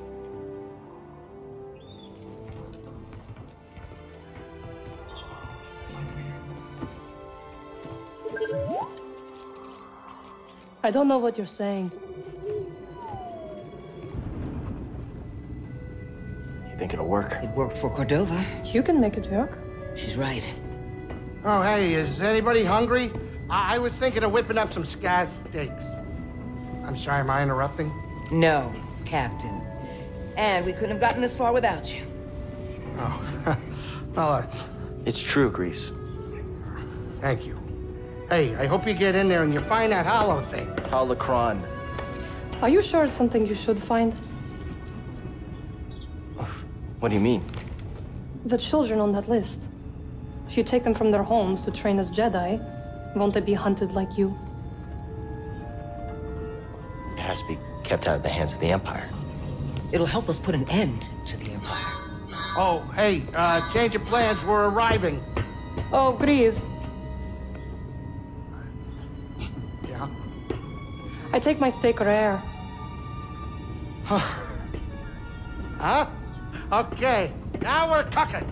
I don't know what you're saying. You think it'll work? It worked for Cordova. You can make it work. She's right. Oh, hey, is anybody hungry? I, I was thinking of whipping up some scaz steaks. I'm sorry, am I interrupting? No, Captain. And we couldn't have gotten this far without you. Oh, well, uh, It's true, Greez. thank you. Hey, I hope you get in there and you find that hollow thing. Holocron. Are you sure it's something you should find? What do you mean? The children on that list. If you take them from their homes to train as Jedi, won't they be hunted like you? Kept out of the hands of the Empire. It'll help us put an end to the Empire. Oh, hey, uh, change of plans, we're arriving. Oh, Greez. Yeah? I take my steak rare. Huh? Okay, now we're cooking.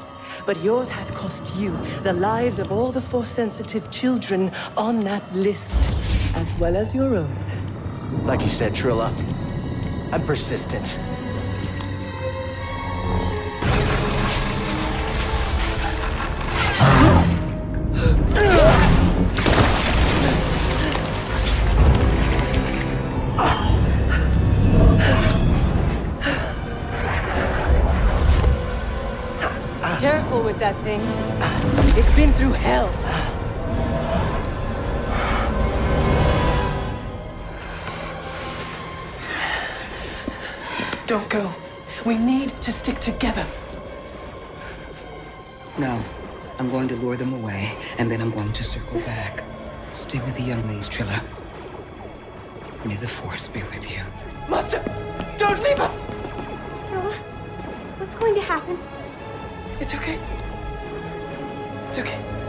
But yours has cost you the lives of all the Force-sensitive children on that list, as well as your own. Like you said, Trilla, I'm persistent. Stick together. No. I'm going to lure them away, and then I'm going to circle back. Stay with the younglings, Trilla. May the Force be with you. Master! Don't leave us! Noah, what's going to happen? It's okay. It's okay.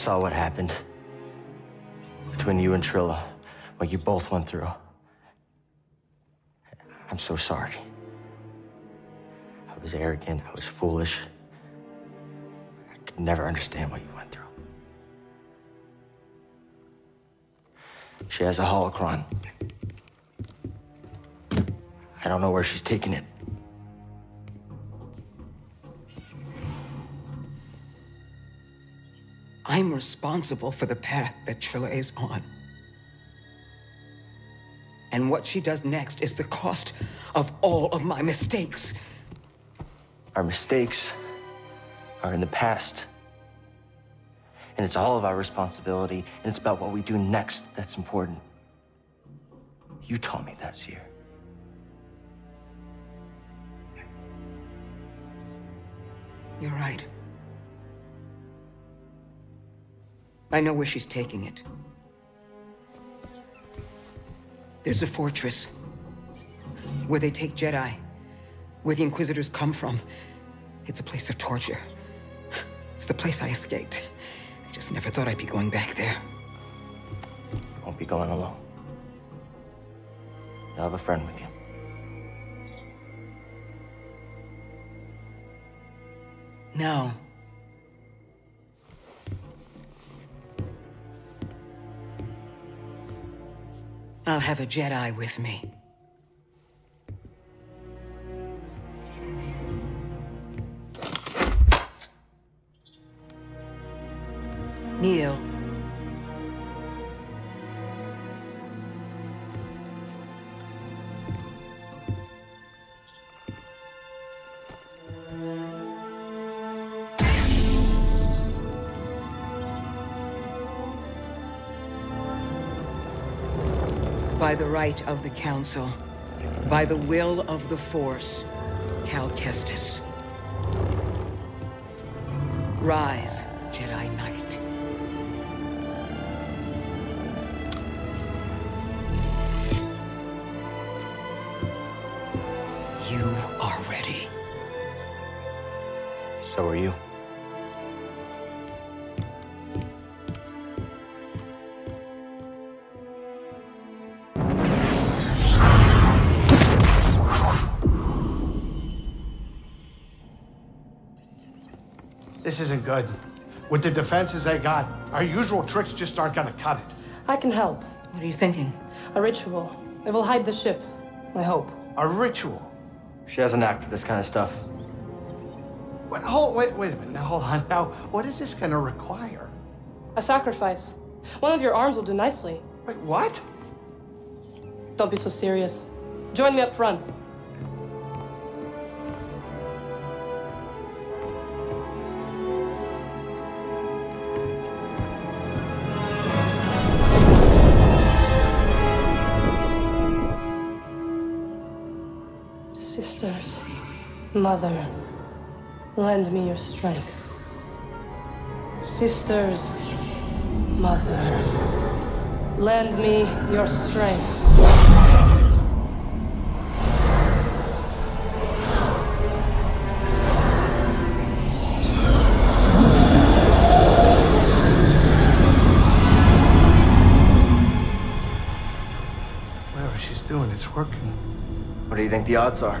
Saw what happened between you and Trilla, what you both went through. I'm so sorry. I was arrogant, I was foolish. I could never understand what you went through. She has a holocron. I don't know where she's taking it. I'm responsible for the path that Trilla is on. And what she does next is the cost of all of my mistakes. Our mistakes are in the past. And it's all of our responsibility, and it's about what we do next that's important. You taught me that, Cere. You're right. I know where she's taking it. There's a fortress where they take Jedi, where the Inquisitors come from. It's a place of torture. It's the place I escaped. I just never thought I'd be going back there. Won't be going alone. You'll have a friend with you. No. I'll have a Jedi with me. Kneel. The right of the Council, by the will of the Force, Cal Kestis. Rise, Jedi Knight. You are ready. So are you. This isn't good. With the defenses they got, our usual tricks just aren't gonna cut it. I can help. What are you thinking? A ritual. It will hide the ship. I hope. A ritual? She has a knack for this kind of stuff. Wait, hold, wait, wait a minute. Now, hold on. Now, what is this gonna require? A sacrifice. One of your arms will do nicely. Wait, what? Don't be so serious. Join me up front. Mother, lend me your strength. Sisters, mother, lend me your strength. Whatever she's doing, it's working. What do you think the odds are?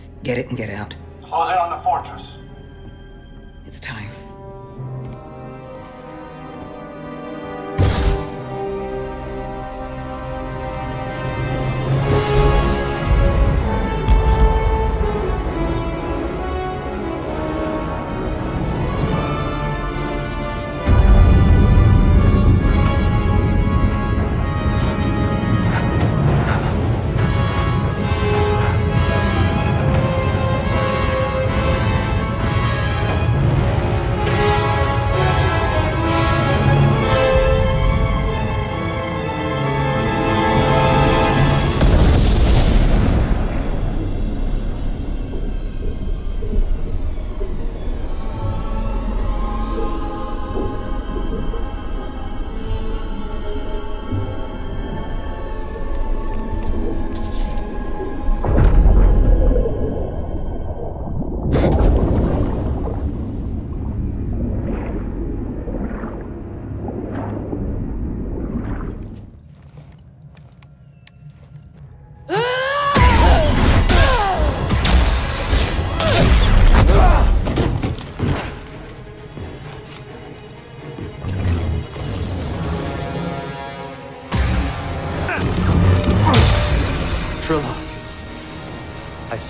get it and get out. Close in on the fortress. It's time.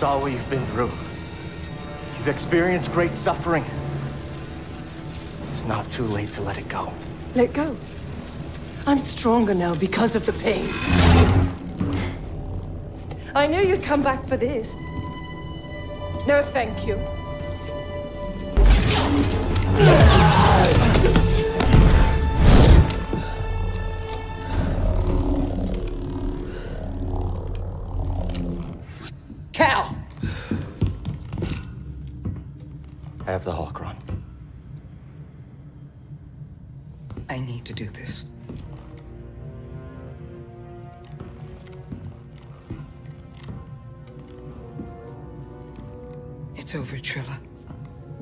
Saw what you've been through. You've experienced great suffering. It's not too late to let it go. Let go. I'm stronger now because of the pain. I knew you'd come back for this. No, thank you.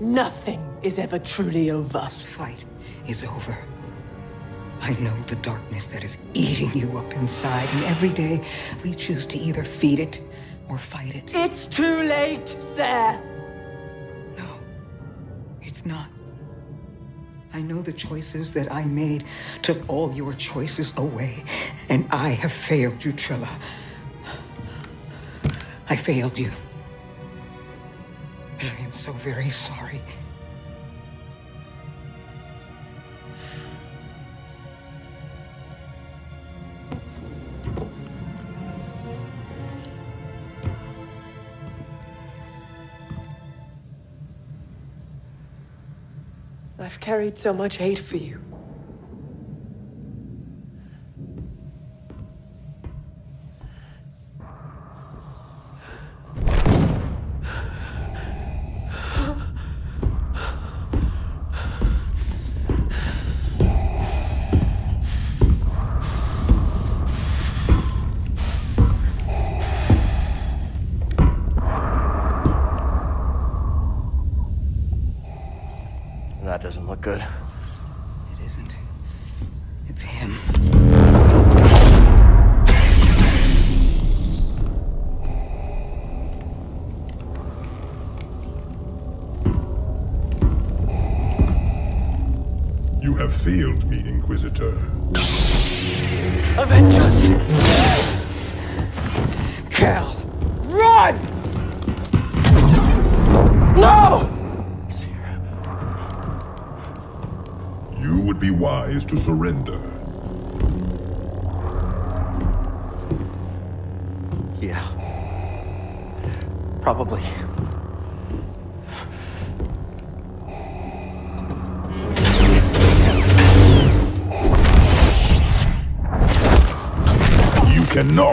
Nothing is ever truly over. This fight is over. I know the darkness that is eating you up inside, and every day we choose to either feed it or fight it. It's too late, Cere. No, it's not. I know the choices that I made took all your choices away, and I have failed you, Trilla. I failed you. And I am so very sorry. I've carried so much hate for you.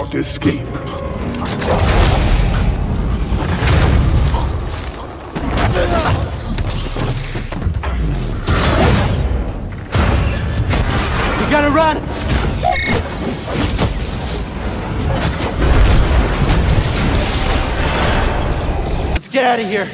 Cannot escape. We gotta run! Let's get out of here.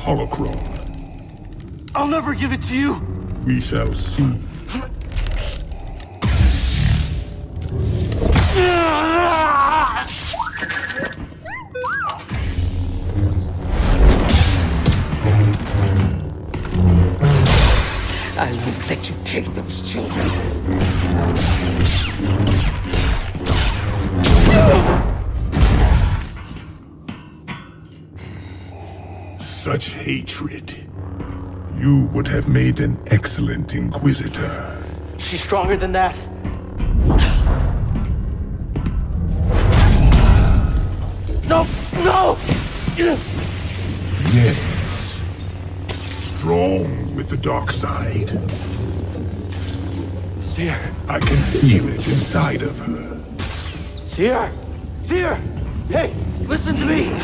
Holocron. I'll never give it to you! We shall see. She's stronger than that. No! No! Yes. Strong with the dark side. See her. I can feel it inside of her. See her! See her! Hey, listen to me! You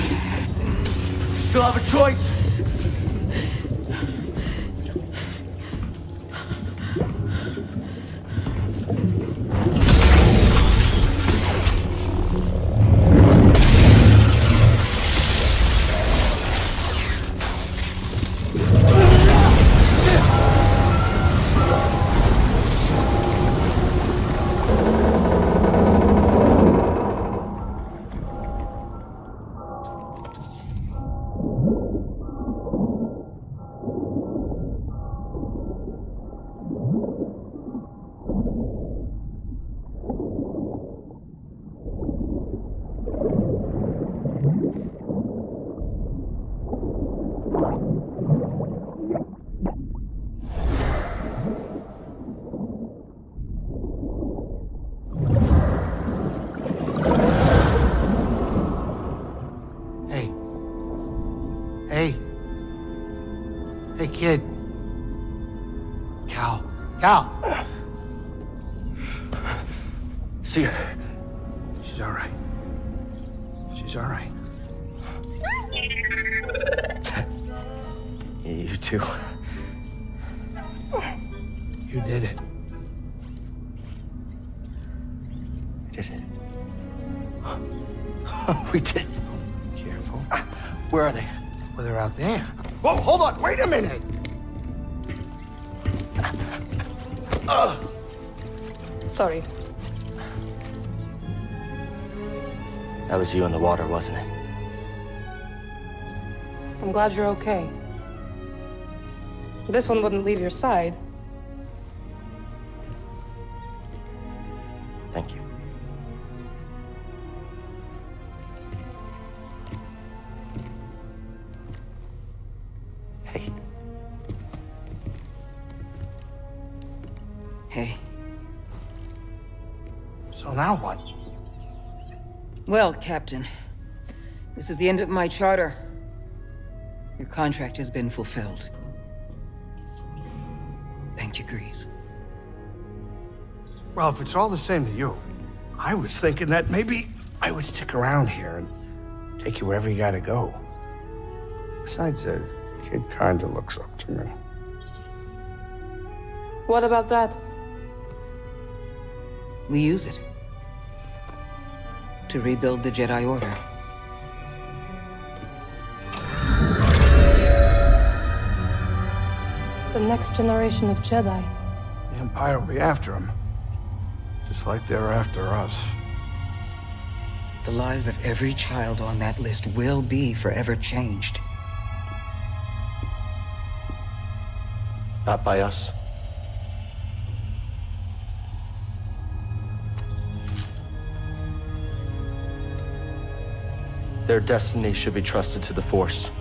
still have a choice. Was you in the water, wasn't it? I'm glad you're okay. This one wouldn't leave your side. Well, Captain, this is the end of my charter. Your contract has been fulfilled. Thank you, Greez. Well, if it's all the same to you, I was thinking that maybe I would stick around here and take you wherever you gotta go. Besides, the kid kinda looks up to me. What about that? We use it to rebuild the Jedi Order. The next generation of Jedi. The Empire will be after them, Just like they're after us. The lives of every child on that list will be forever changed. Not by us. Their destiny should be trusted to the Force.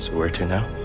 So where to now?